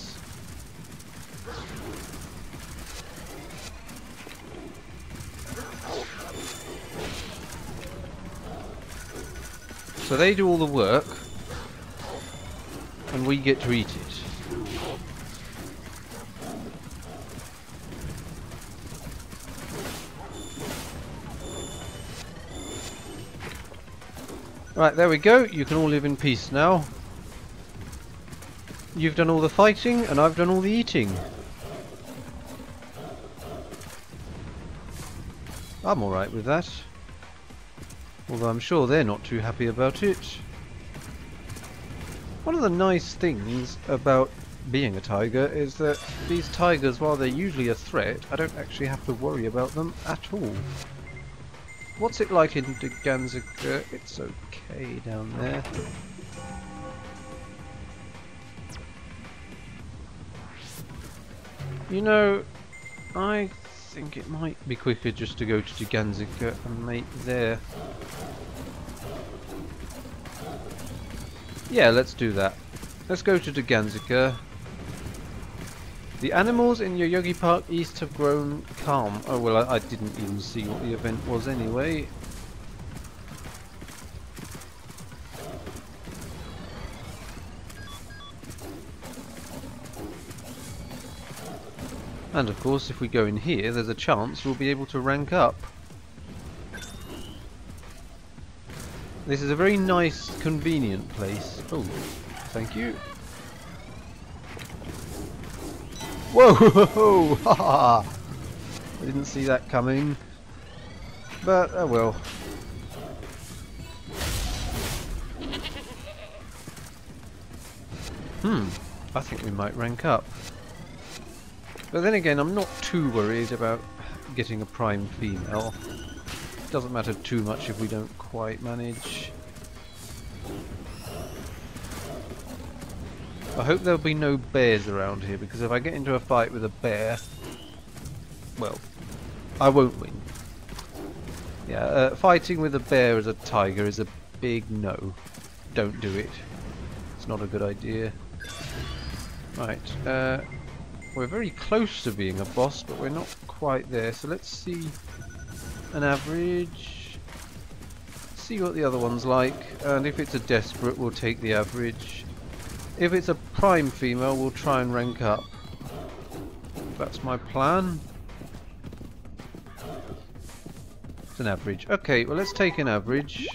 So they do all the work, and we get to eat it. Right, there we go. You can all live in peace now. You've done all the fighting, and I've done all the eating. I'm alright with that. Although I'm sure they're not too happy about it. One of the nice things about being a tiger is that these tigers, while they're usually a threat, I don't actually have to worry about them at all. What's it like in Dogenzaka? It's okay down there. You know, I think it might be quicker just to go to Dogenzaka and mate there. Yeah, let's do that. Let's go to Dogenzaka. The animals in Yoyogi Park East have grown calm. Oh well, I, I didn't even see what the event was anyway. And of course, if we go in here, there's a chance we'll be able to rank up. This is a very nice, convenient place. Oh, thank you. Whoa! Ha ha! I didn't see that coming. But, oh well. Hmm, I think we might rank up. But then again, I'm not too worried about getting a prime female. It Doesn't matter too much if we don't quite manage. I hope there'll be no bears around here, because if I get into a fight with a bear, well, I won't win. Yeah, uh, fighting with a bear as a tiger is a big no. Don't do it. It's not a good idea. Right, uh, we're very close to being a boss, but we're not quite there. So let's see an average. See what the other one's like, and if it's a desperate, we'll take the average. If it's a prime female, we'll try and rank up. That's my plan. It's an average. Okay, well let's take an average.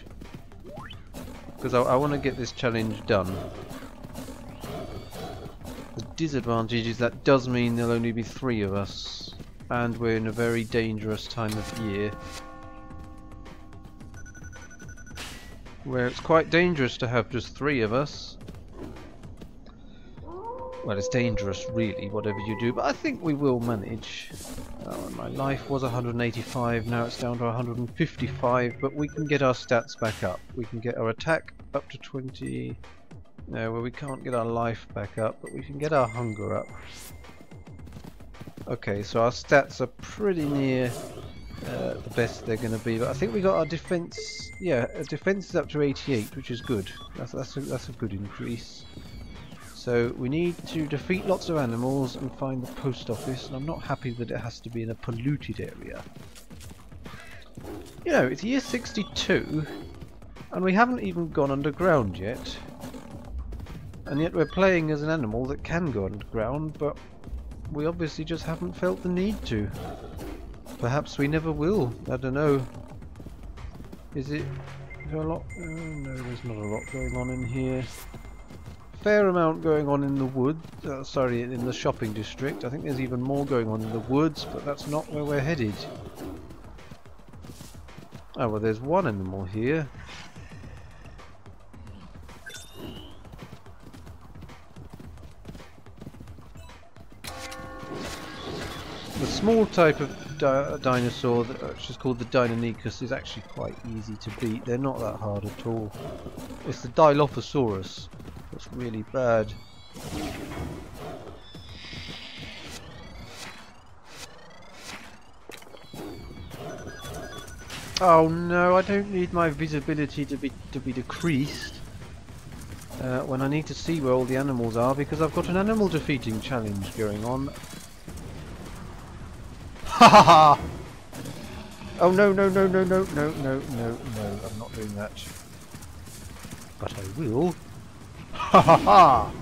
Because I, I want to get this challenge done. Disadvantage is that does mean there'll only be three of us. And we're in a very dangerous time of year. Where it's quite dangerous to have just three of us. Well, it's dangerous really, whatever you do, but I think we will manage. Oh, my life was 185, now it's down to 155, but we can get our stats back up. We can get our attack up to 20... No, well we can't get our life back up, but we can get our hunger up. Okay, so our stats are pretty near uh, the best they're going to be. But I think we got our defense. Yeah, defense is up to 88, which is good. That's that's a, that's a good increase. So we need to defeat lots of animals and find the post office. And I'm not happy that it has to be in a polluted area. You know, it's year 62, and we haven't even gone underground yet. And yet we're playing as an animal that can go underground, but we obviously just haven't felt the need to. Perhaps we never will. I don't know. Is it a lot? Oh, no, there's not a lot going on in here. Fair amount going on in the wood. Uh, sorry, in the shopping district. I think there's even more going on in the woods, but that's not where we're headed. Oh well, there's one animal here. The small type of di dinosaur, that, which is called the Deinonychus, is actually quite easy to beat. They're not that hard at all. It's the Dilophosaurus that's really bad. Oh no, I don't need my visibility to be to be decreased uh, when I need to see where all the animals are because I've got an animal defeating challenge going on. Ha ha ha! Oh no no no no no no no no no! I'm not doing that. But I will. Ha ha ha!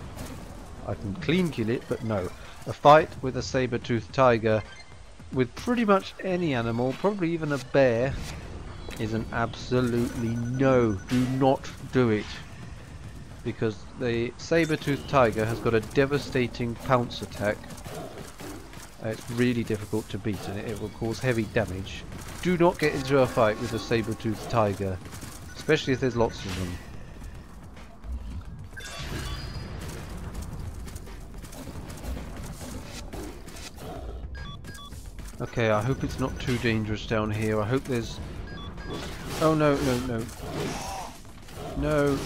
I can clean kill it, but no. A fight with a saber-toothed tiger with pretty much any animal, probably even a bear, is an absolutely no. Do not do it. Because the saber-toothed tiger has got a devastating pounce attack. Uh, it's really difficult to beat and it, will cause heavy damage. Do not get into a fight with a saber-toothed tiger, especially if there's lots of them. Okay, I hope it's not too dangerous down here. I hope there's... Oh no, no, no. No,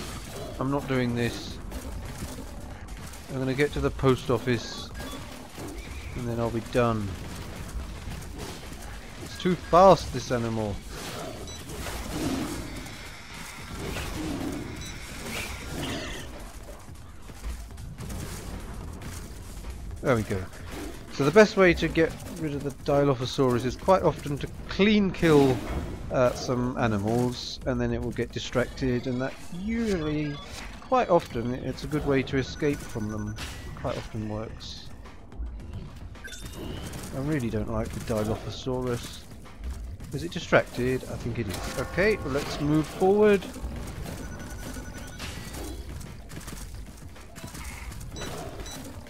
I'm not doing this. I'm gonna get to the post office and then I'll be done. It's too fast, this animal. There we go. So the best way to get rid of the Dilophosaurus is quite often to clean kill uh, some animals and then it will get distracted and that usually, quite often, it's a good way to escape from them. Quite often works. I really don't like the Dilophosaurus. Is it distracted? I think it is. Okay, let's move forward.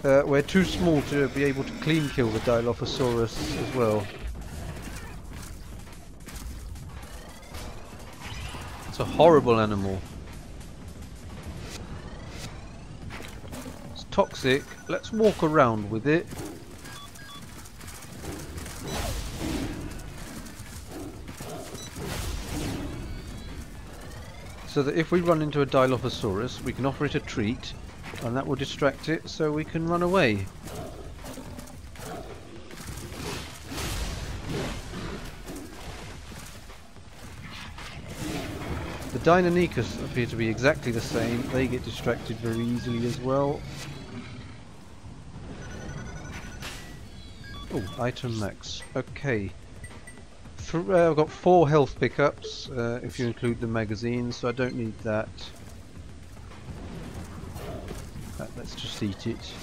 Uh, we're too small to be able to clean kill the Dilophosaurus as well. It's a horrible animal. It's toxic. Let's walk around with it. So that if we run into a Dilophosaurus, we can offer it a treat and that will distract it so we can run away. The Deinonychus appear to be exactly the same, they get distracted very easily as well. Oh, item max. Okay. Uh, I've got four health pickups, uh, if you include the magazine, so I don't need that. Let's just eat it.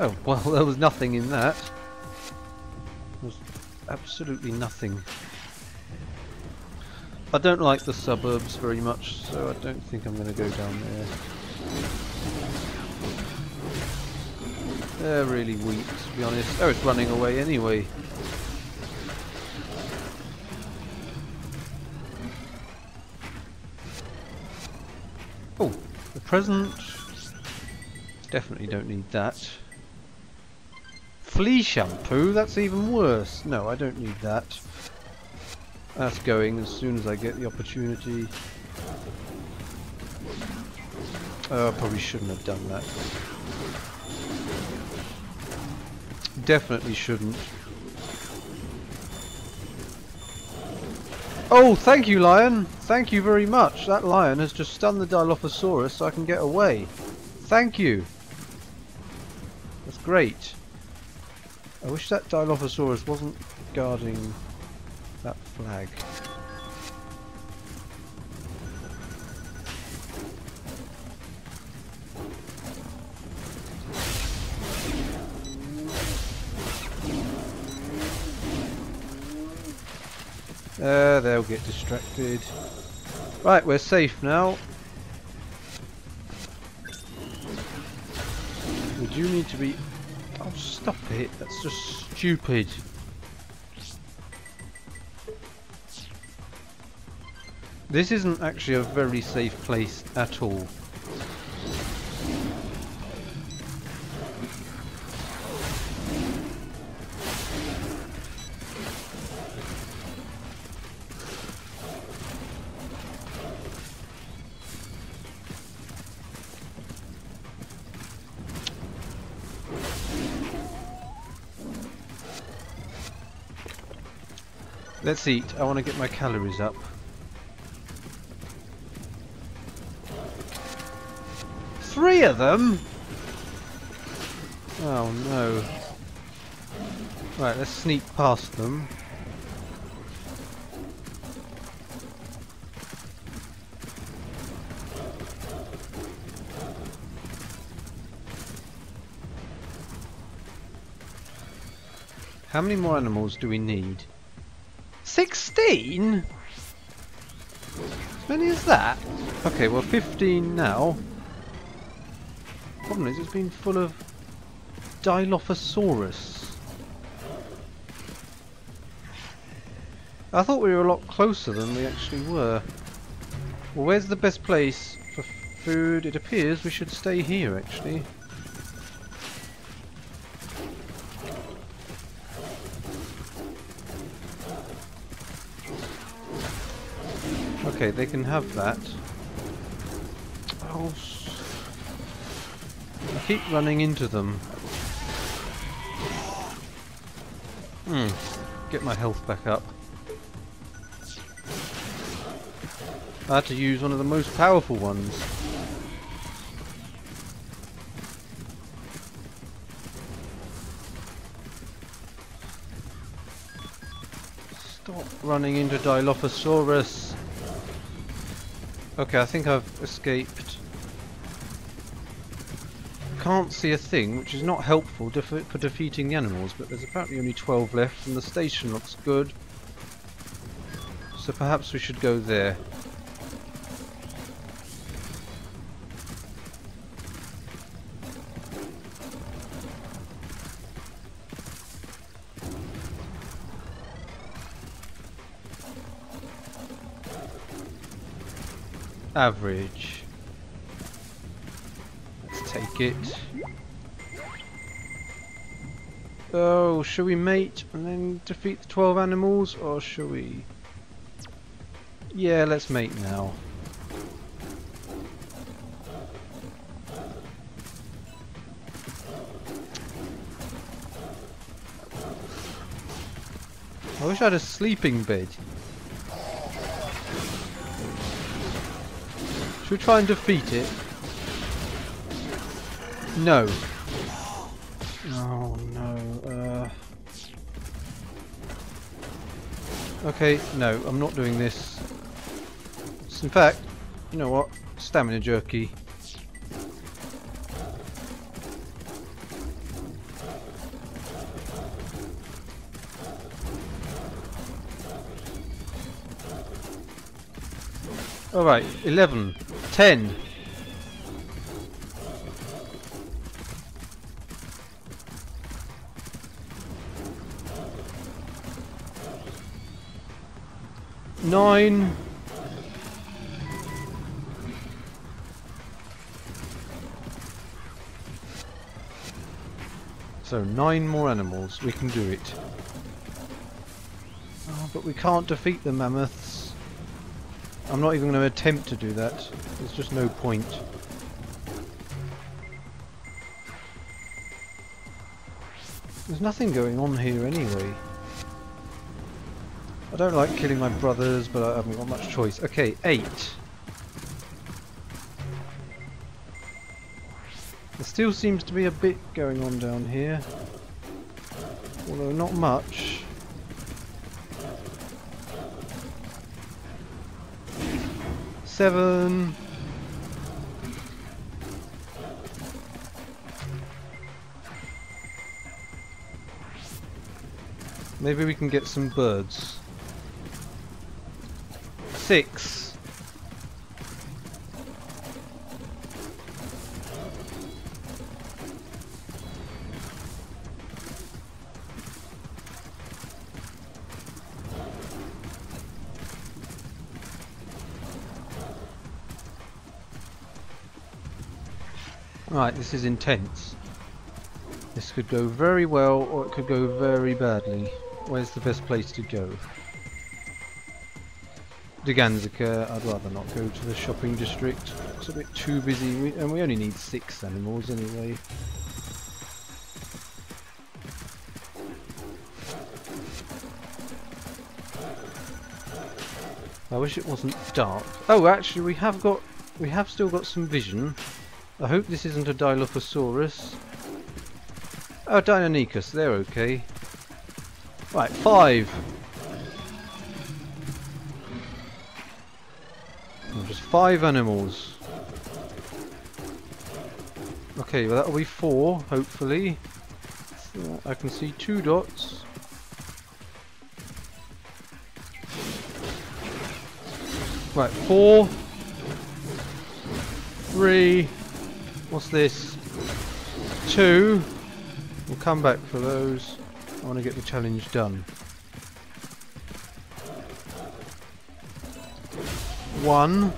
Oh, well, there was nothing in that. There was absolutely nothing. I don't like the suburbs very much, so I don't think I'm going to go down there. They're really weak, to be honest. Oh, it's running away anyway. Oh, the present Definitely don't need that. Flea shampoo? That's even worse. No, I don't need that. That's going as soon as I get the opportunity. Oh, I probably shouldn't have done that. Definitely shouldn't. Oh, thank you, lion. Thank you very much. That lion has just stunned the Dilophosaurus so I can get away. Thank you. That's great. I wish that Dilophosaurus wasn't guarding that flag. Uh, they'll get distracted. Right, we're safe now. We do need to be... Oh, stop it. That's just stupid. This isn't actually a very safe place at all. Let's eat. I want to get my calories up. Three of them? Oh no. Right, let's sneak past them. How many more animals do we need? 16? As many as that? Okay, well 15 now. Problem is it's been full of Dilophosaurus. I thought we were a lot closer than we actually were. Well, where's the best place for food? It appears we should stay here actually. Okay, they can have that. Oh, I keep running into them. Hmm. Get my health back up. I had to use one of the most powerful ones. Stop running into Dilophosaurus. Okay, I think I've escaped. Can't see a thing, which is not helpful for defeating the animals, but there's apparently only 12 left and the station looks good. So perhaps we should go there. Average. Let's take it. Oh, should we mate and then defeat the 12 animals, or should we... Yeah, let's mate now. I wish I had a sleeping bed. Should we try and defeat it? No. Oh no. Uh... Okay, no, I'm not doing this. In fact, you know what? Stamina jerky. Alright, 11. 10. Nine. So nine more animals, we can do it. Oh, but we can't defeat the mammoths. I'm not even going to attempt to do that. There's just no point. There's nothing going on here anyway. I don't like killing my brothers, but I haven't got much choice. Okay, eight. There still seems to be a bit going on down here. Although not much. Seven. Maybe we can get some birds. Six. Right, this is intense. This could go very well or it could go very badly. Where's the best place to go? Dogenzaka, I'd rather not go to the shopping district. It's a bit too busy, we, and we only need six animals anyway. I wish it wasn't dark. Oh, actually, we have got, we have still got some vision. I hope this isn't a Dilophosaurus. Oh, Deinonychus, they're okay. Right, five. Oh, just five animals. Okay, well that'll be four, hopefully. I can see two dots. Right, four. Three. What's this? Two. We'll come back for those. I want to get the challenge done. One.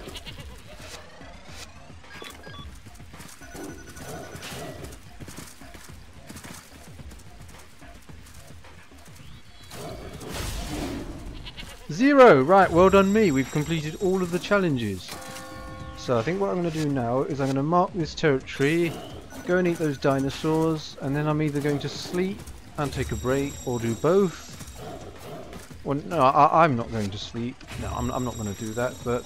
Zero! Right, well done me. We've completed all of the challenges. So I think what I'm going to do now is I'm going to mark this territory, go and eat those dinosaurs, and then I'm either going to sleep and take a break or do both. Well, no, I, am not going to sleep. No, I'm, I'm not going to do that, but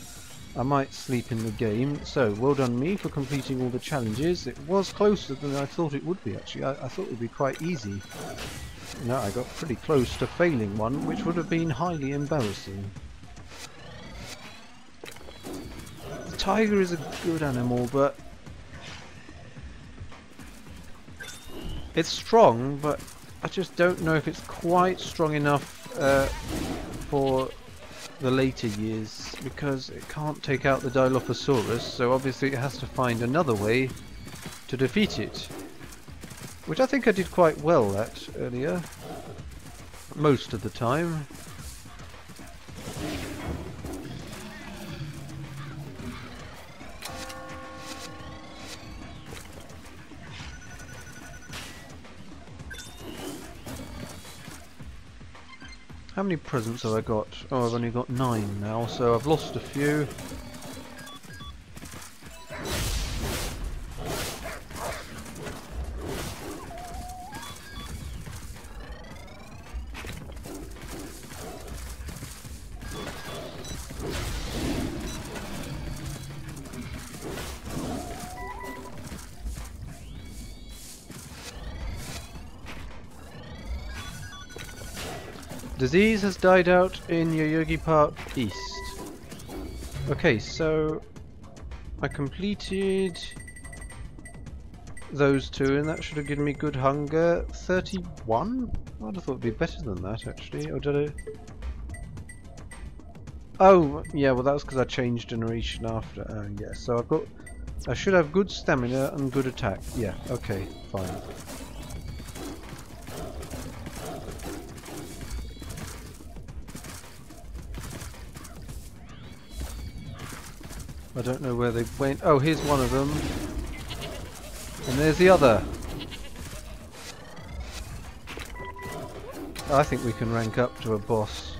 I might sleep in the game. So, well done me for completing all the challenges. It was closer than I thought it would be, actually. I, I thought it would be quite easy. No, I got pretty close to failing one, which would have been highly embarrassing. Tiger is a good animal, but... It's strong, but I just don't know if it's quite strong enough uh, for the later years because it can't take out the Dilophosaurus so obviously it has to find another way to defeat it. Which I think I did quite well at earlier most of the time How many presents have I got? Oh, I've only got nine now, so I've lost a few. Disease has died out in Yoyogi Park East. Okay, so I completed those two and that should have given me good hunger. 31? I'd have thought it'd be better than that actually. Or did I... Oh, yeah, well that was because I changed generation after. Uh, yeah, so I've got... I should have good stamina and good attack. Yeah, okay, fine. Don't know where they went. Oh, here's one of them. And there's the other. I think we can rank up to a boss.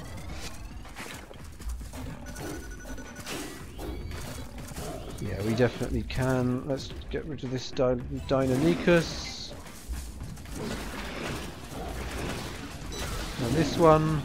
Yeah, we definitely can. Let's get rid of this Dy Deinonychus. This one.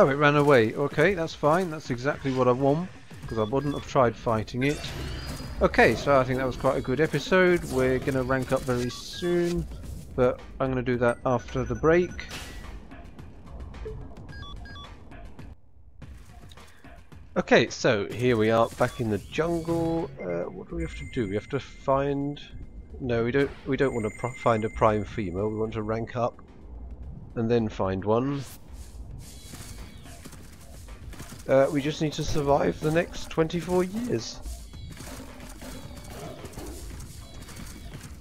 Oh, it ran away. Okay, that's fine. That's exactly what I want, because I wouldn't have tried fighting it. Okay, so I think that was quite a good episode. We're going to rank up very soon, but I'm going to do that after the break. Okay, so here we are back in the jungle. Uh, what do we have to do? We have to find. No, we don't. We don't want to find a prime female. We want to rank up and then find one. Uh, we just need to survive the next 24 years.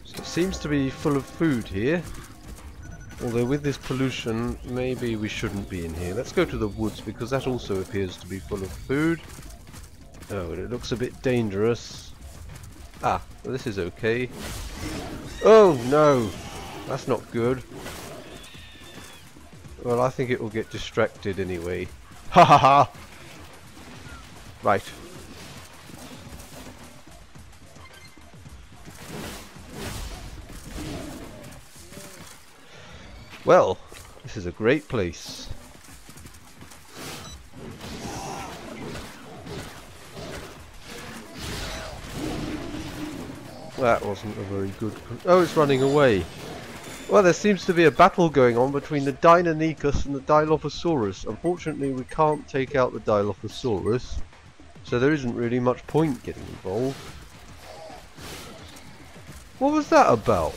So it seems to be full of food here. Although with this pollution, maybe we shouldn't be in here. Let's go to the woods because that also appears to be full of food. Oh, and it looks a bit dangerous. Ah, well, this is okay. Oh no, that's not good. Well, I think it will get distracted anyway. Ha ha ha! Right. Well, this is a great place. That wasn't a very good... Oh, it's running away. Well, there seems to be a battle going on between the Deinonychus and the Dilophosaurus. Unfortunately, we can't take out the Dilophosaurus, so there isn't really much point getting involved. What was that about?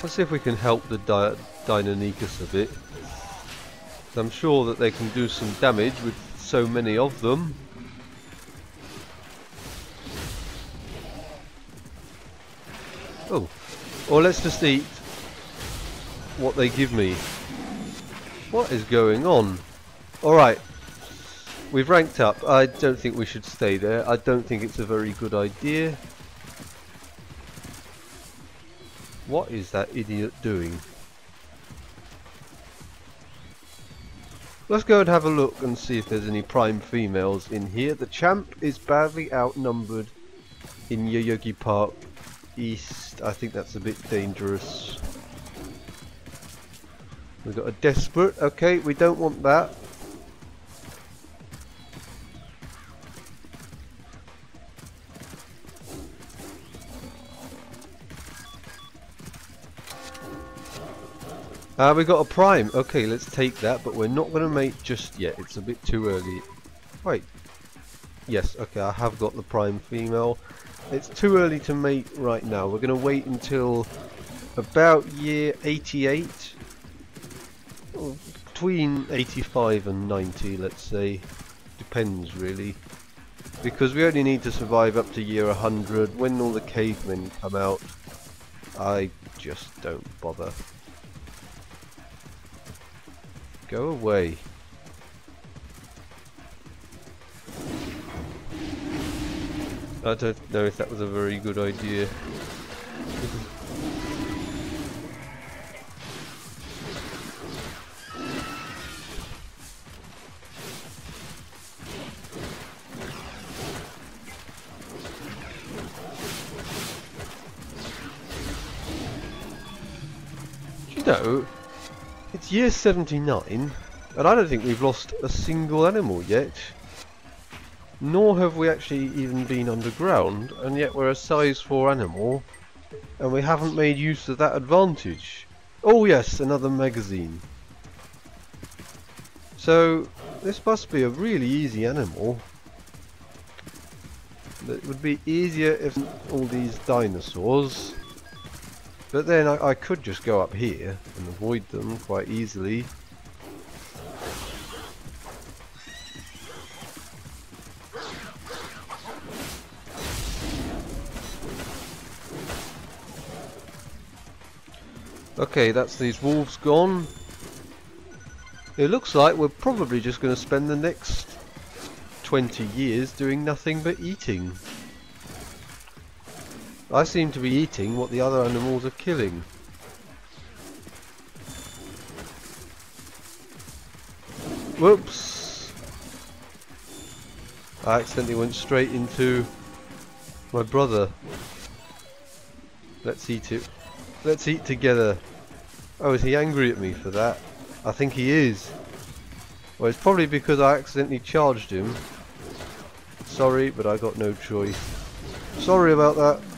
Let's see if we can help the Di Deinonychus a bit. I'm sure that they can do some damage with so many of them. Oh, or let's just eat what they give me. What is going on? Alright, we've ranked up. I don't think we should stay there. I don't think it's a very good idea. What is that idiot doing? Let's go and have a look and see if there's any prime females in here. The champ is badly outnumbered in Yoyogi Park East. I think that's a bit dangerous. We've got a desperate. Okay, we don't want that. Uh, we got a prime. Okay, let's take that, but we're not going to mate just yet. It's a bit too early. Wait. Yes, okay, I have got the prime female. It's too early to mate right now. We're going to wait until about year 88. Between 85 and 90, let's say. Depends, really. Because we only need to survive up to year 100. When all the cavemen come out, I just don't bother. Go away. I don't know if that was a very good idea. You know, it's year 79, and I don't think we've lost a single animal yet. Nor have we actually even been underground, and yet we're a size 4 animal, and we haven't made use of that advantage. Oh yes, another magazine. So, this must be a really easy animal. It would be easier if all these dinosaurs but then I, I could just go up here and avoid them quite easily. Okay, that's these wolves gone. It looks like we're probably just going to spend the next 20 years doing nothing but eating. I seem to be eating what the other animals are killing. Whoops! I accidentally went straight into my brother. Let's eat it. Let's eat together. Oh, is he angry at me for that? I think he is. Well, it's probably because I accidentally charged him. Sorry, but I got no choice. Sorry about that.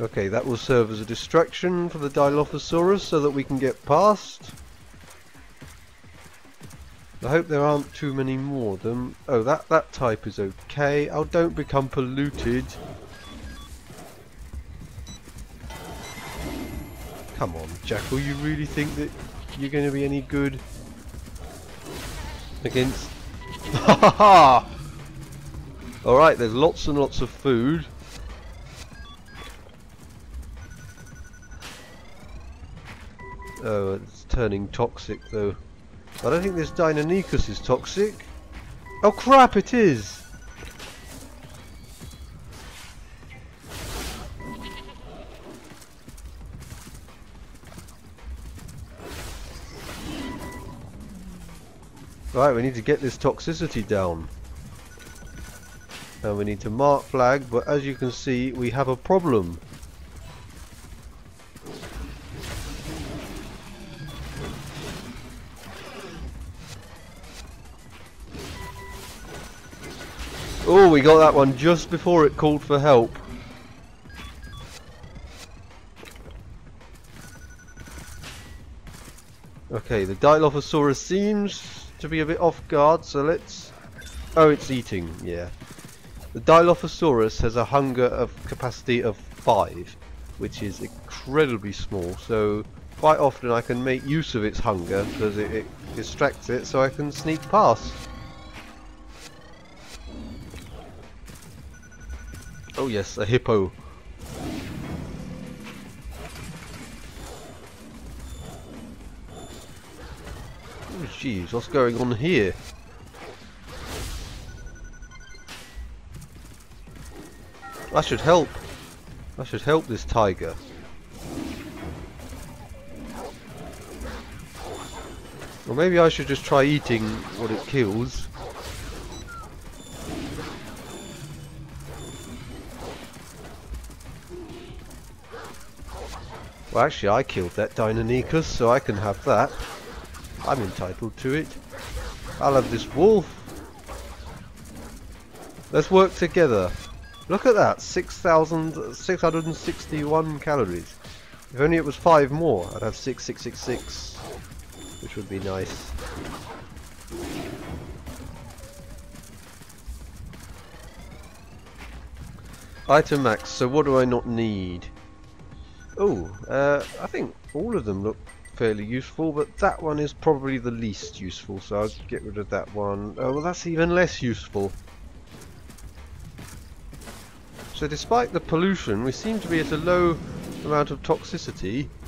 Okay, that will serve as a distraction for the Dilophosaurus so that we can get past. I hope there aren't too many more of them. Oh, that, that type is okay. Oh, don't become polluted. Come on, Jackal, you really think that you're going to be any good against... Ha ha ha! Alright, there's lots and lots of food. Oh, it's turning toxic though. I don't think this Deinonychus is toxic. Oh crap, it is! Right, we need to get this toxicity down. And we need to mark flag, but as you can see, we have a problem. Oh, we got that one just before it called for help. Okay, the Dilophosaurus seems to be a bit off guard, so let's... Oh, it's eating, yeah. The Dilophosaurus has a hunger of capacity of 5, which is incredibly small, so quite often I can make use of its hunger because it, it distracts it so I can sneak past. Oh yes, a hippo. Oh jeez, what's going on here? I should help. I should help this tiger. Or maybe I should just try eating what it kills. Well, actually, I killed that Deinonychus, so I can have that. I'm entitled to it. I'll have this wolf. Let's work together. Look at that, 6,661 calories. If only it was five more, I'd have 6666, which would be nice. Item max, so what do I not need? Oh, uh, I think all of them look fairly useful, but that one is probably the least useful, so I'll get rid of that one. Oh, well that's even less useful. So despite the pollution, we seem to be at a low amount of toxicity.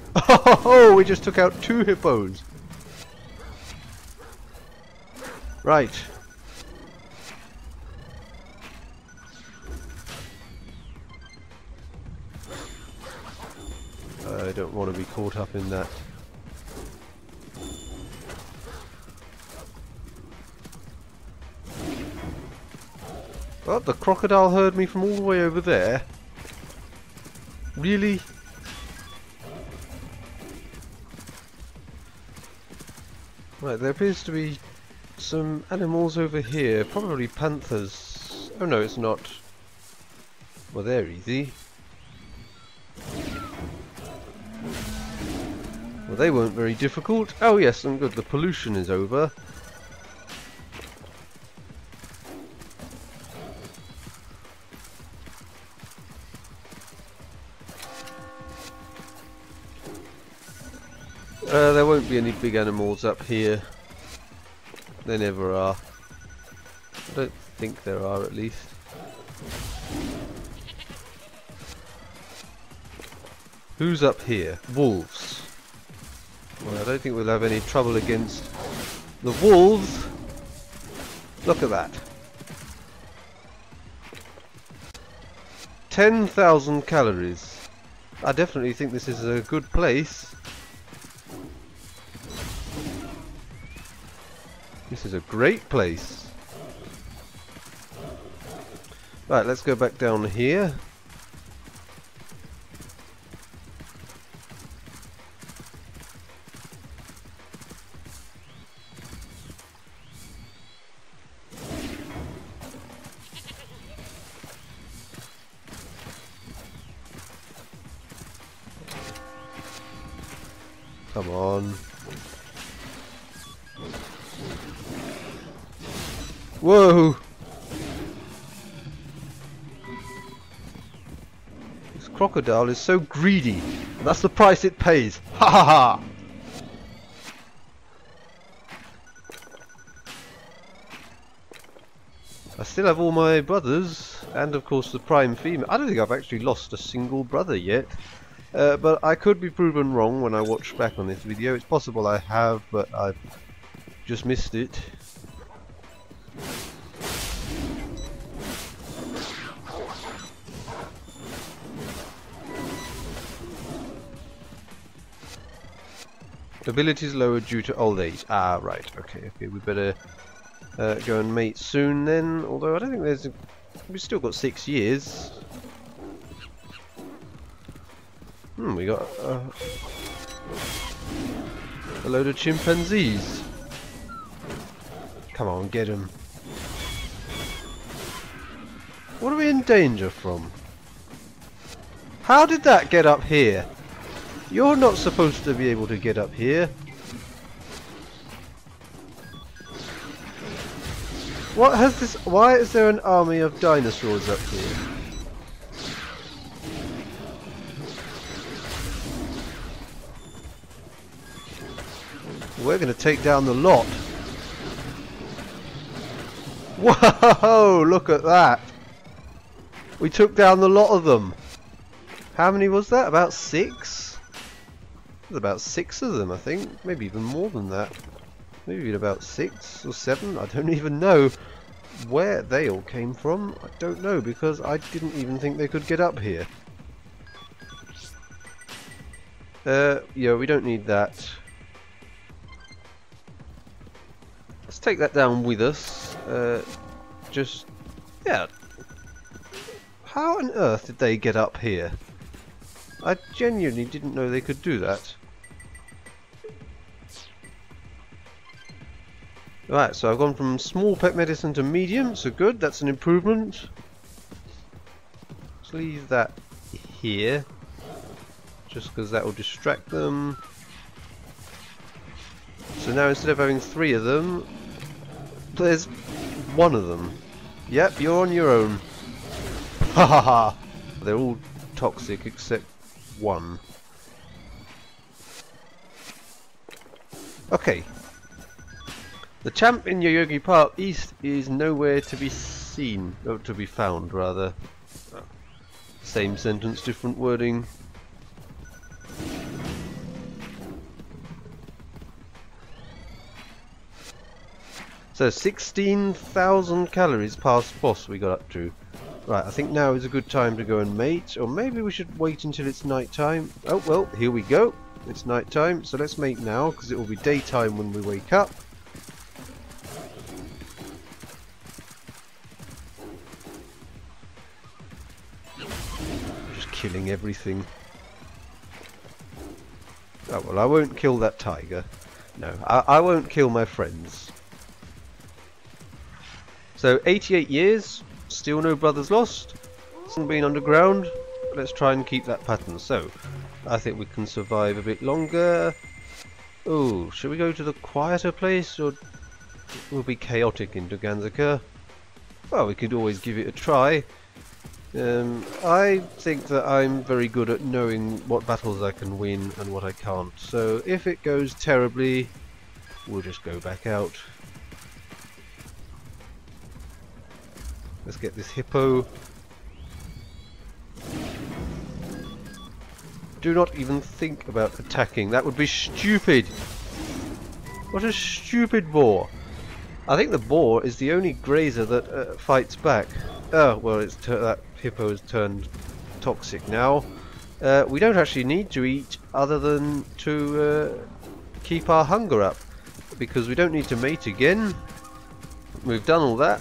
Oh, we just took out two hippos. Right, I don't want to be caught up in that. Oh, the crocodile heard me from all the way over there. Really? Right, there appears to be some animals over here, probably panthers. Oh no, it's not. Well, they're easy. Well, they weren't very difficult. Oh yes, I'm good. The pollution is over. Uh, there won't be any big animals up here. There never are. I don't think there are at least. Who's up here? Wolves. Well, I don't think we'll have any trouble against the wolves. Look at that. 10,000 calories. I definitely think this is a good place. This is a great place. Right, let's go back down here. Crocodile is so greedy. That's the price it pays. Ha ha ha! I still have all my brothers, and of course the prime female. I don't think I've actually lost a single brother yet. Uh, but I could be proven wrong when I watch back on this video. It's possible I have, but I've just missed it. Abilities lowered due to old age. Ah, right. Okay, okay. We better uh, go and mate soon then. Although I don't think there's... A, we've still got six years. Hmm, we got uh, a load of chimpanzees. Come on, get them. What are we in danger from? How did that get up here? You're not supposed to be able to get up here. What has this... Why is there an army of dinosaurs up here? We're going to take down the lot. Whoa! Look at that. We took down the lot of them. How many was that? About six? There's about six of them, I think. Maybe even more than that. Maybe about six or seven. I don't even know where they all came from. I don't know because I didn't even think they could get up here. Uh, yeah, we don't need that. Let's take that down with us. Uh, just, yeah. How on earth did they get up here? I genuinely didn't know they could do that. Right, so I've gone from small pet medicine to medium, so good, that's an improvement. Let's leave that here, just because that will distract them. So now instead of having three of them, there's one of them. Yep, you're on your own. Ha ha ha! They're all toxic except one. Okay. The champ in Yoyogi Park East is nowhere to be seen, or to be found rather. Same sentence, different wording. So 16,000 calories past boss we got up to. Right, I think now is a good time to go and mate, or maybe we should wait until it's night time. Oh, well, here we go. It's night time, so let's mate now, because it will be daytime when we wake up. Just killing everything. Oh, well, I won't kill that tiger. No, I, I won't kill my friends. So 88 years, still no brothers lost, hasn't been underground. Let's try and keep that pattern. So I think we can survive a bit longer. Oh, should we go to the quieter place or it will be chaotic in Dogenzaka? Well, we could always give it a try. Um, I think that I'm very good at knowing what battles I can win and what I can't. So if it goes terribly, we'll just go back out. Let's get this hippo. Do not even think about attacking. That would be stupid. What a stupid boar. I think the boar is the only grazer that uh, fights back. Oh, well, it's that hippo has turned toxic now. uh, we don't actually need to eat other than to uh, keep our hunger up because we don't need to mate again. We've done all that.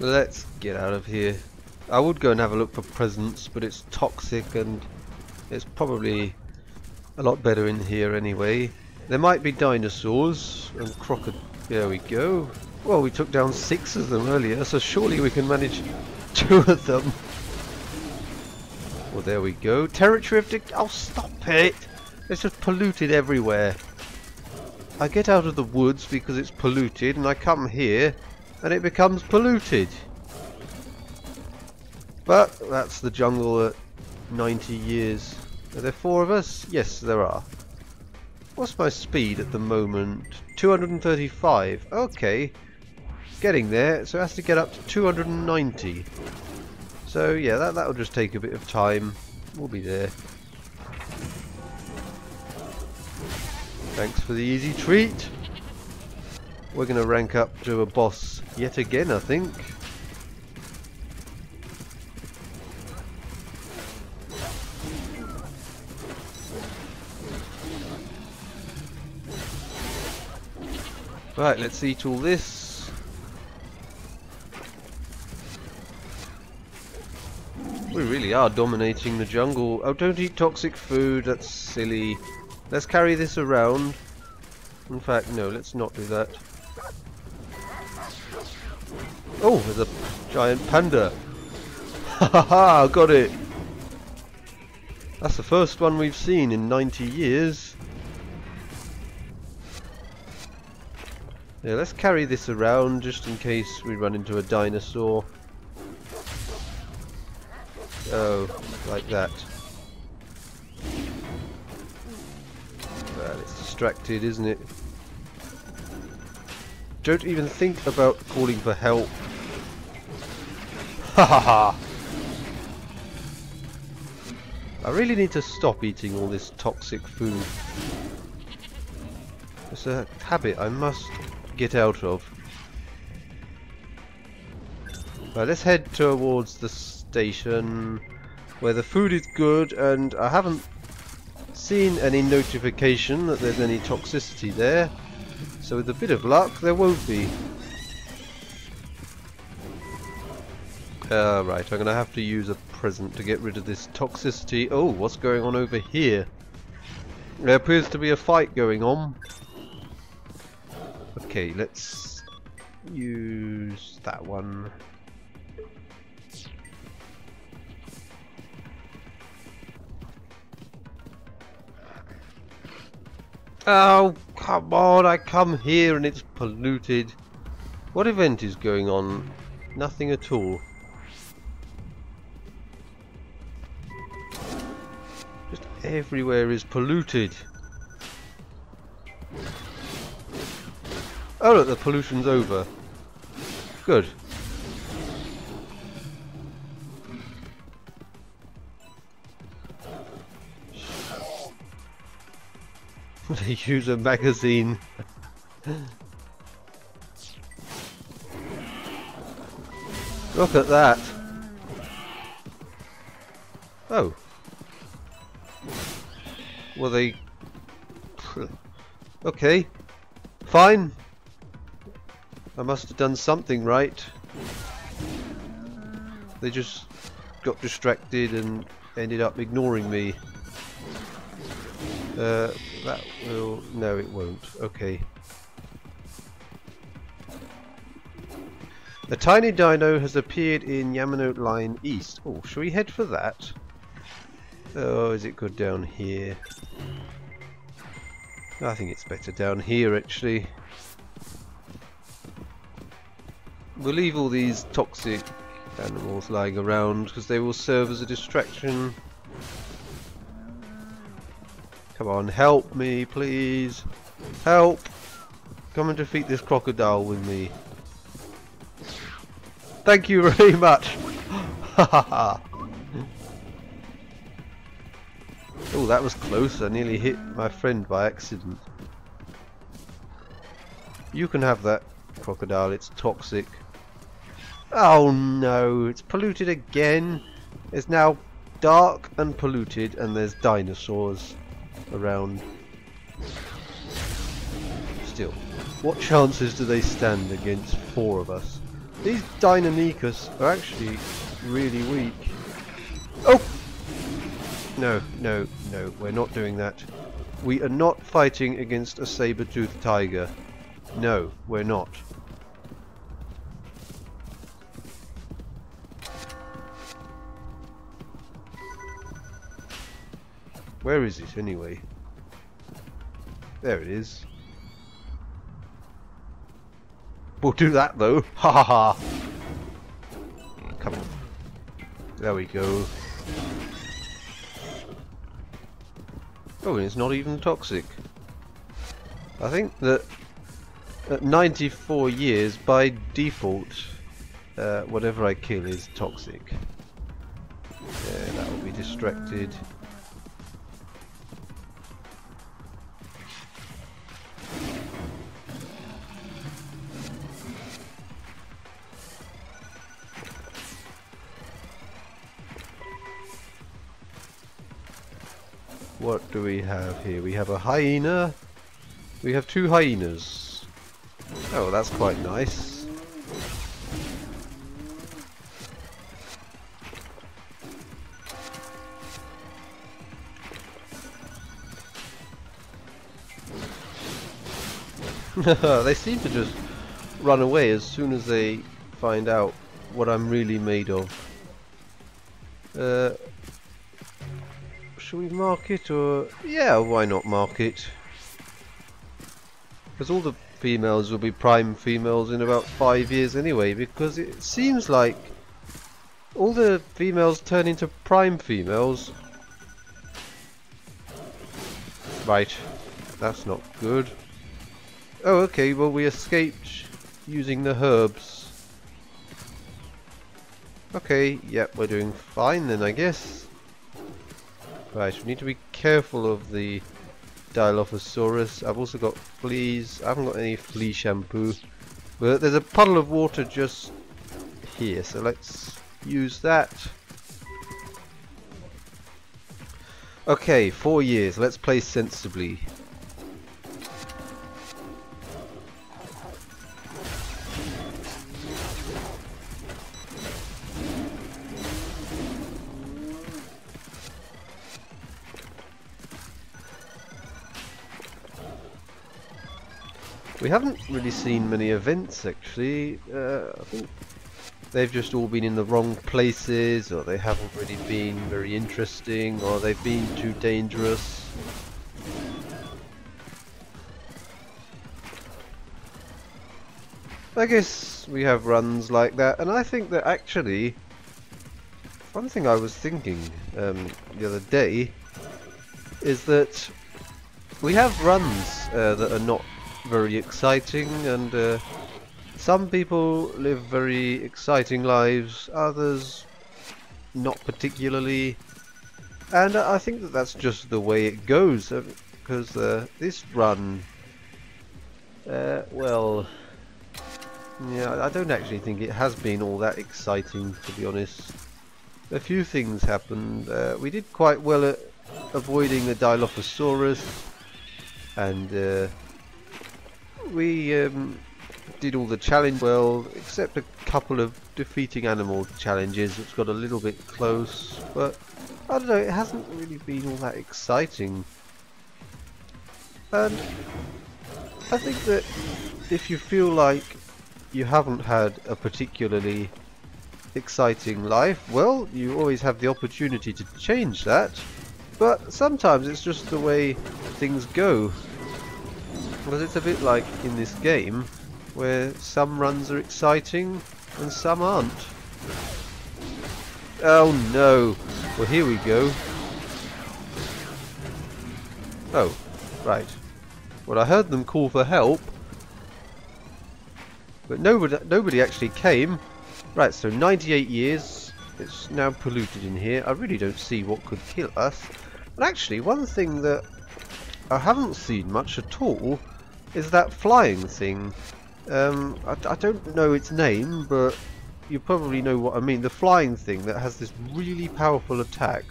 Let's get out of here. I would go and have a look for presents, but it's toxic and it's probably a lot better in here anyway. There might be dinosaurs and crocodile. There we go. Well, we took down six of them earlier, so surely we can manage two of them. Well, there we go. Territory of... the. Oh, stop it! It's just polluted everywhere. I get out of the woods because it's polluted, and I come here, and it becomes polluted. But that's the jungle at 90 years. Are there four of us? Yes, there are. What's my speed at the moment? 235. Okay. Getting there, so it has to get up to 290. So yeah, that that'll just take a bit of time. We'll be there. Thanks for the easy treat. We're going to rank up to a boss yet again, I think. Right, let's eat all this. We really are dominating the jungle. Oh, don't eat toxic food, that's silly. Let's carry this around. In fact, no, let's not do that. Oh, there's a giant panda. Ha ha ha, got it. That's the first one we've seen in 90 years. Yeah, let's carry this around just in case we run into a dinosaur. Oh, like that. Well, it's distracted, isn't it? Don't even think about calling for help. Ha ha ha! I really need to stop eating all this toxic food. It's a habit I must get out of. Right, let's head towards the station where the food is good and I haven't seen any notification that there's any toxicity there. So with a bit of luck there won't be. Uh, right, I'm going to have to use a present to get rid of this toxicity. Oh, what's going on over here? There appears to be a fight going on. Okay, let's use that one. Oh, come on, I come here and it's polluted. What event is going on? Nothing at all. Everywhere is polluted. Oh look, the pollution's over. Good. they use a magazine. Look at that. Oh. Well, they... Okay. Fine. I must have done something right. They just got distracted and ended up ignoring me. Uh, that will... no it won't. Okay. A tiny dino has appeared in Yamanote Line East. Oh, shall we head for that? Oh, is it good down here? I think it's better down here actually. We'll leave all these toxic animals lying around because they will serve as a distraction. Come on, help me, please. Help! Come and defeat this crocodile with me. Thank you very much. Oh, that was close. I nearly hit my friend by accident. You can have that, crocodile. It's toxic. Oh no, it's polluted again. It's now dark and polluted and there's dinosaurs around. Still, what chances do they stand against four of us? These Deinonychus are actually really weak. Oh! No, no, no, we're not doing that. We are not fighting against a saber-toothed tiger. No, we're not. Where is it anyway? There it is. We'll do that though. Ha ha ha. Come on. There we go. Oh, and it's not even toxic. I think that at 94 years, by default, uh, whatever I kill is toxic. Yeah, that will be distracted. What do we have here? We have a hyena. We have two hyenas. Oh, that's quite nice. they seem to just run away as soon as they find out what I'm really made of. Uh, should we mark it or... Yeah, why not mark it? Because all the females will be prime females in about five years anyway, because it seems like all the females turn into prime females. Right, that's not good. Oh, okay, well we escaped using the herbs. Okay, yep, we're doing fine then, I guess. Right, we need to be careful of the Dilophosaurus. I've also got fleas. I haven't got any flea shampoo. But there's a puddle of water just here, so let's use that. Okay, four years. Let's play sensibly. We haven't really seen many events actually. Uh, I think they've just all been in the wrong places, or they haven't really been very interesting, or they've been too dangerous. I guess we have runs like that, and I think that actually, one thing I was thinking um, the other day is that we have runs uh, that are not very exciting and uh, some people live very exciting lives, others not particularly. And I think that that's just the way it goes because uh, uh, this run uh, well yeah I don't actually think it has been all that exciting to be honest. A few things happened uh, we did quite well at avoiding the Dilophosaurus and uh, we um, did all the challenge well, except a couple of defeating animal challenges which got a little bit close, but I don't know, it hasn't really been all that exciting. And I think that if you feel like you haven't had a particularly exciting life, well, you always have the opportunity to change that, but sometimes it's just the way things go. Because it's a bit like in this game, where some runs are exciting and some aren't. Oh no! Well here we go. Oh, right. Well I heard them call for help, but nobody, nobody actually came. Right, so 98 years. It's now polluted in here. I really don't see what could kill us. But actually, one thing that I haven't seen much at all is that flying thing. Um, I, I don't know its name, but you probably know what I mean. The flying thing that has this really powerful attack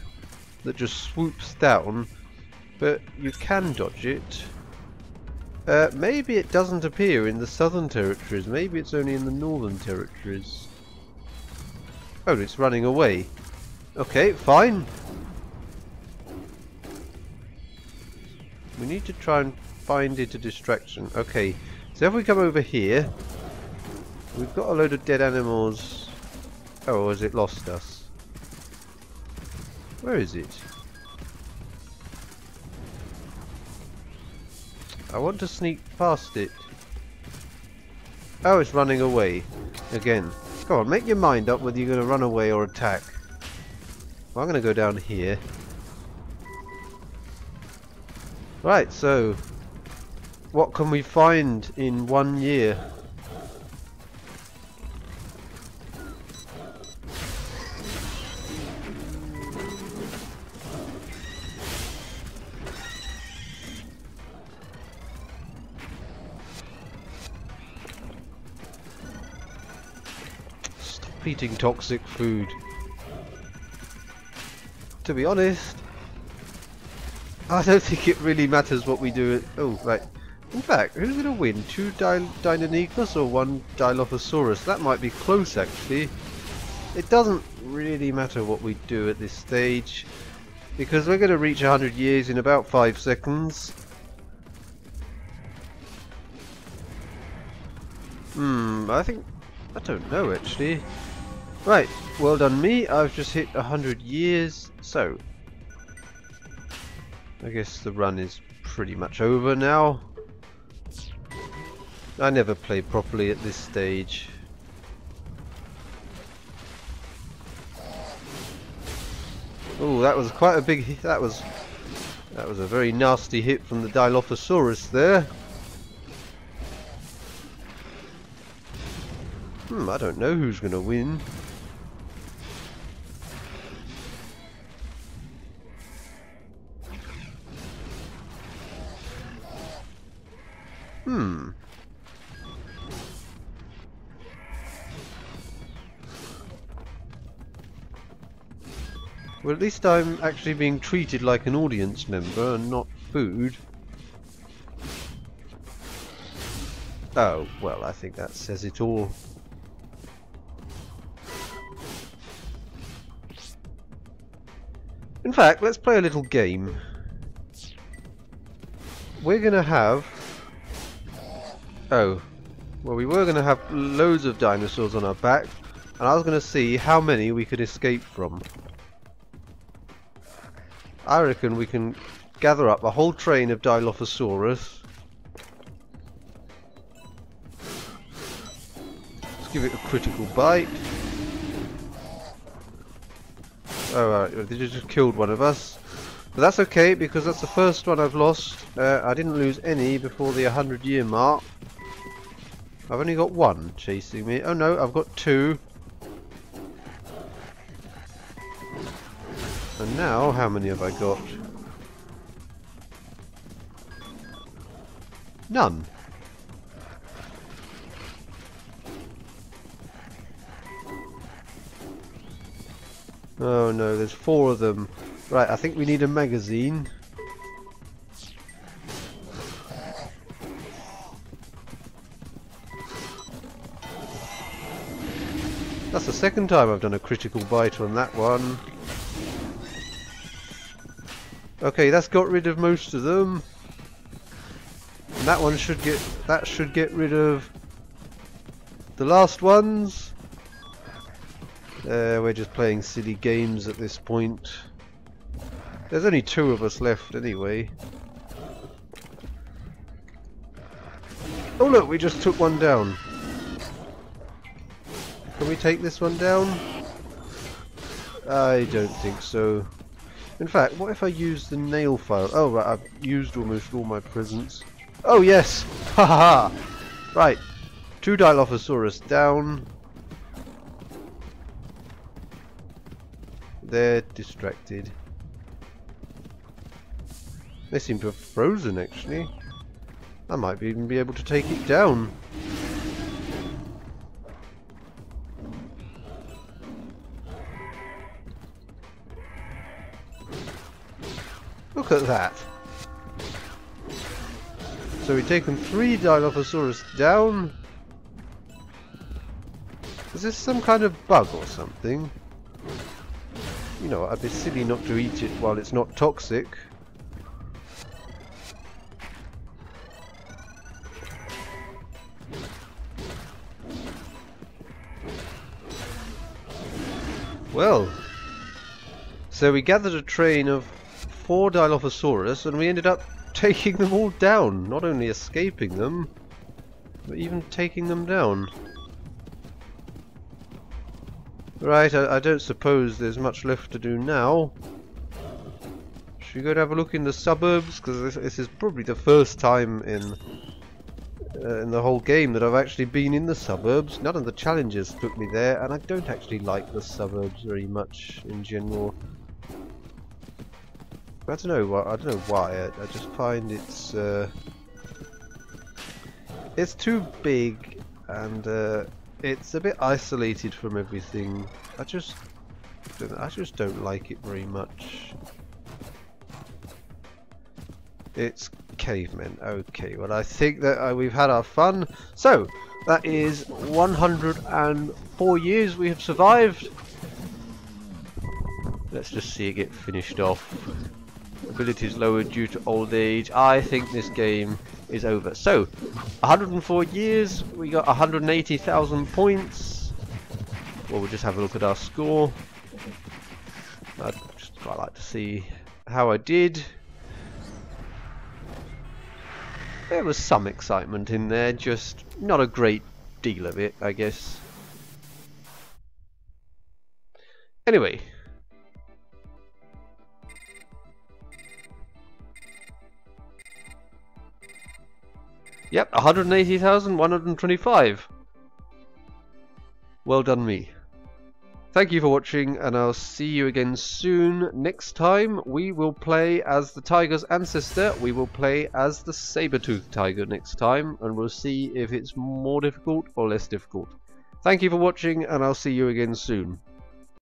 that just swoops down, but you can dodge it. Uh, maybe it doesn't appear in the southern territories, maybe it's only in the northern territories. Oh, it's running away. Okay, fine. We need to try and find it a distraction. Okay, so if we come over here, we've got a load of dead animals. Oh, has it lost us? Where is it? I want to sneak past it. Oh, it's running away. Again. Come on, make your mind up whether you're going to run away or attack. Well, I'm going to go down here. Right, so... What can we find in one year? Stop eating toxic food. To be honest, I don't think it really matters what we do. Oh, right. In fact, who's going to win? Two Dy Deinonychus or one Dilophosaurus? That might be close, actually. It doesn't really matter what we do at this stage, because we're going to reach 100 years in about 5 seconds. Hmm, I think... I don't know, actually. Right, well done me. I've just hit 100 years, so... I guess the run is pretty much over now. I never play properly at this stage. Oh, that was quite a big hit. That was that was a very nasty hit from the Dilophosaurus there. Hmm, I don't know who's going to win. Hmm. Well, at least I'm actually being treated like an audience member and not food. Oh, well, I think that says it all. In fact, let's play a little game. We're going to have... Oh. Well, we were going to have loads of dinosaurs on our back, and I was going to see how many we could escape from. I reckon we can gather up a whole train of Dilophosaurus. Let's give it a critical bite. Oh, oh, they just killed one of us. But that's okay, because that's the first one I've lost. Uh, I didn't lose any before the 100 year mark. I've only got one chasing me. Oh no, I've got two. And now, how many have I got? None. Oh no, there's four of them. Right, I think we need a magazine. The second time I've done a critical bite on that one. Okay, that's got rid of most of them. And that one should get that should get rid of the last ones. Uh, we're just playing silly games at this point. There's only two of us left anyway. Oh look, we just took one down. Can we take this one down? I don't think so. In fact, what if I use the nail file? Oh, right, I've used almost all my presents. Oh, yes! Ha ha ha! Right, two Dilophosaurus down. They're distracted. They seem to have frozen, actually. I might even be able to take it down. Look at that. So we've taken three Dilophosaurus down. Is this some kind of bug or something? You know, I'd be silly not to eat it while it's not toxic. Well, so we gathered a train of four Dilophosaurus and we ended up taking them all down. Not only escaping them, but even taking them down. Right, I, I don't suppose there's much left to do now. Should we go and have a look in the suburbs? Because this, this, is probably the first time in uh, in the whole game that I've actually been in the suburbs. None of the challenges took me there, and I don't actually like the suburbs very much in general. I don't know why. I don't know why. I, I just find it's uh, it's too big, and uh, it's a bit isolated from everything. I just I just don't like it very much. It's cavemen. Okay, well I think that uh, we've had our fun. So, that is 104 years we have survived. Let's just see it get finished off. Abilities lowered due to old age. I think this game is over. So, 104 years, we got 180,000 points. Well, we'll just have a look at our score. I'd just quite like to see how I did. There was some excitement in there, just not a great deal of it, I guess. Anyway. Yep, 180,125. Well done me. Thank you for watching, and I'll see you again soon. Next time, we will play as the tiger's ancestor. We will play as the saber-toothed tiger next time, and we'll see if it's more difficult or less difficult. Thank you for watching, and I'll see you again soon.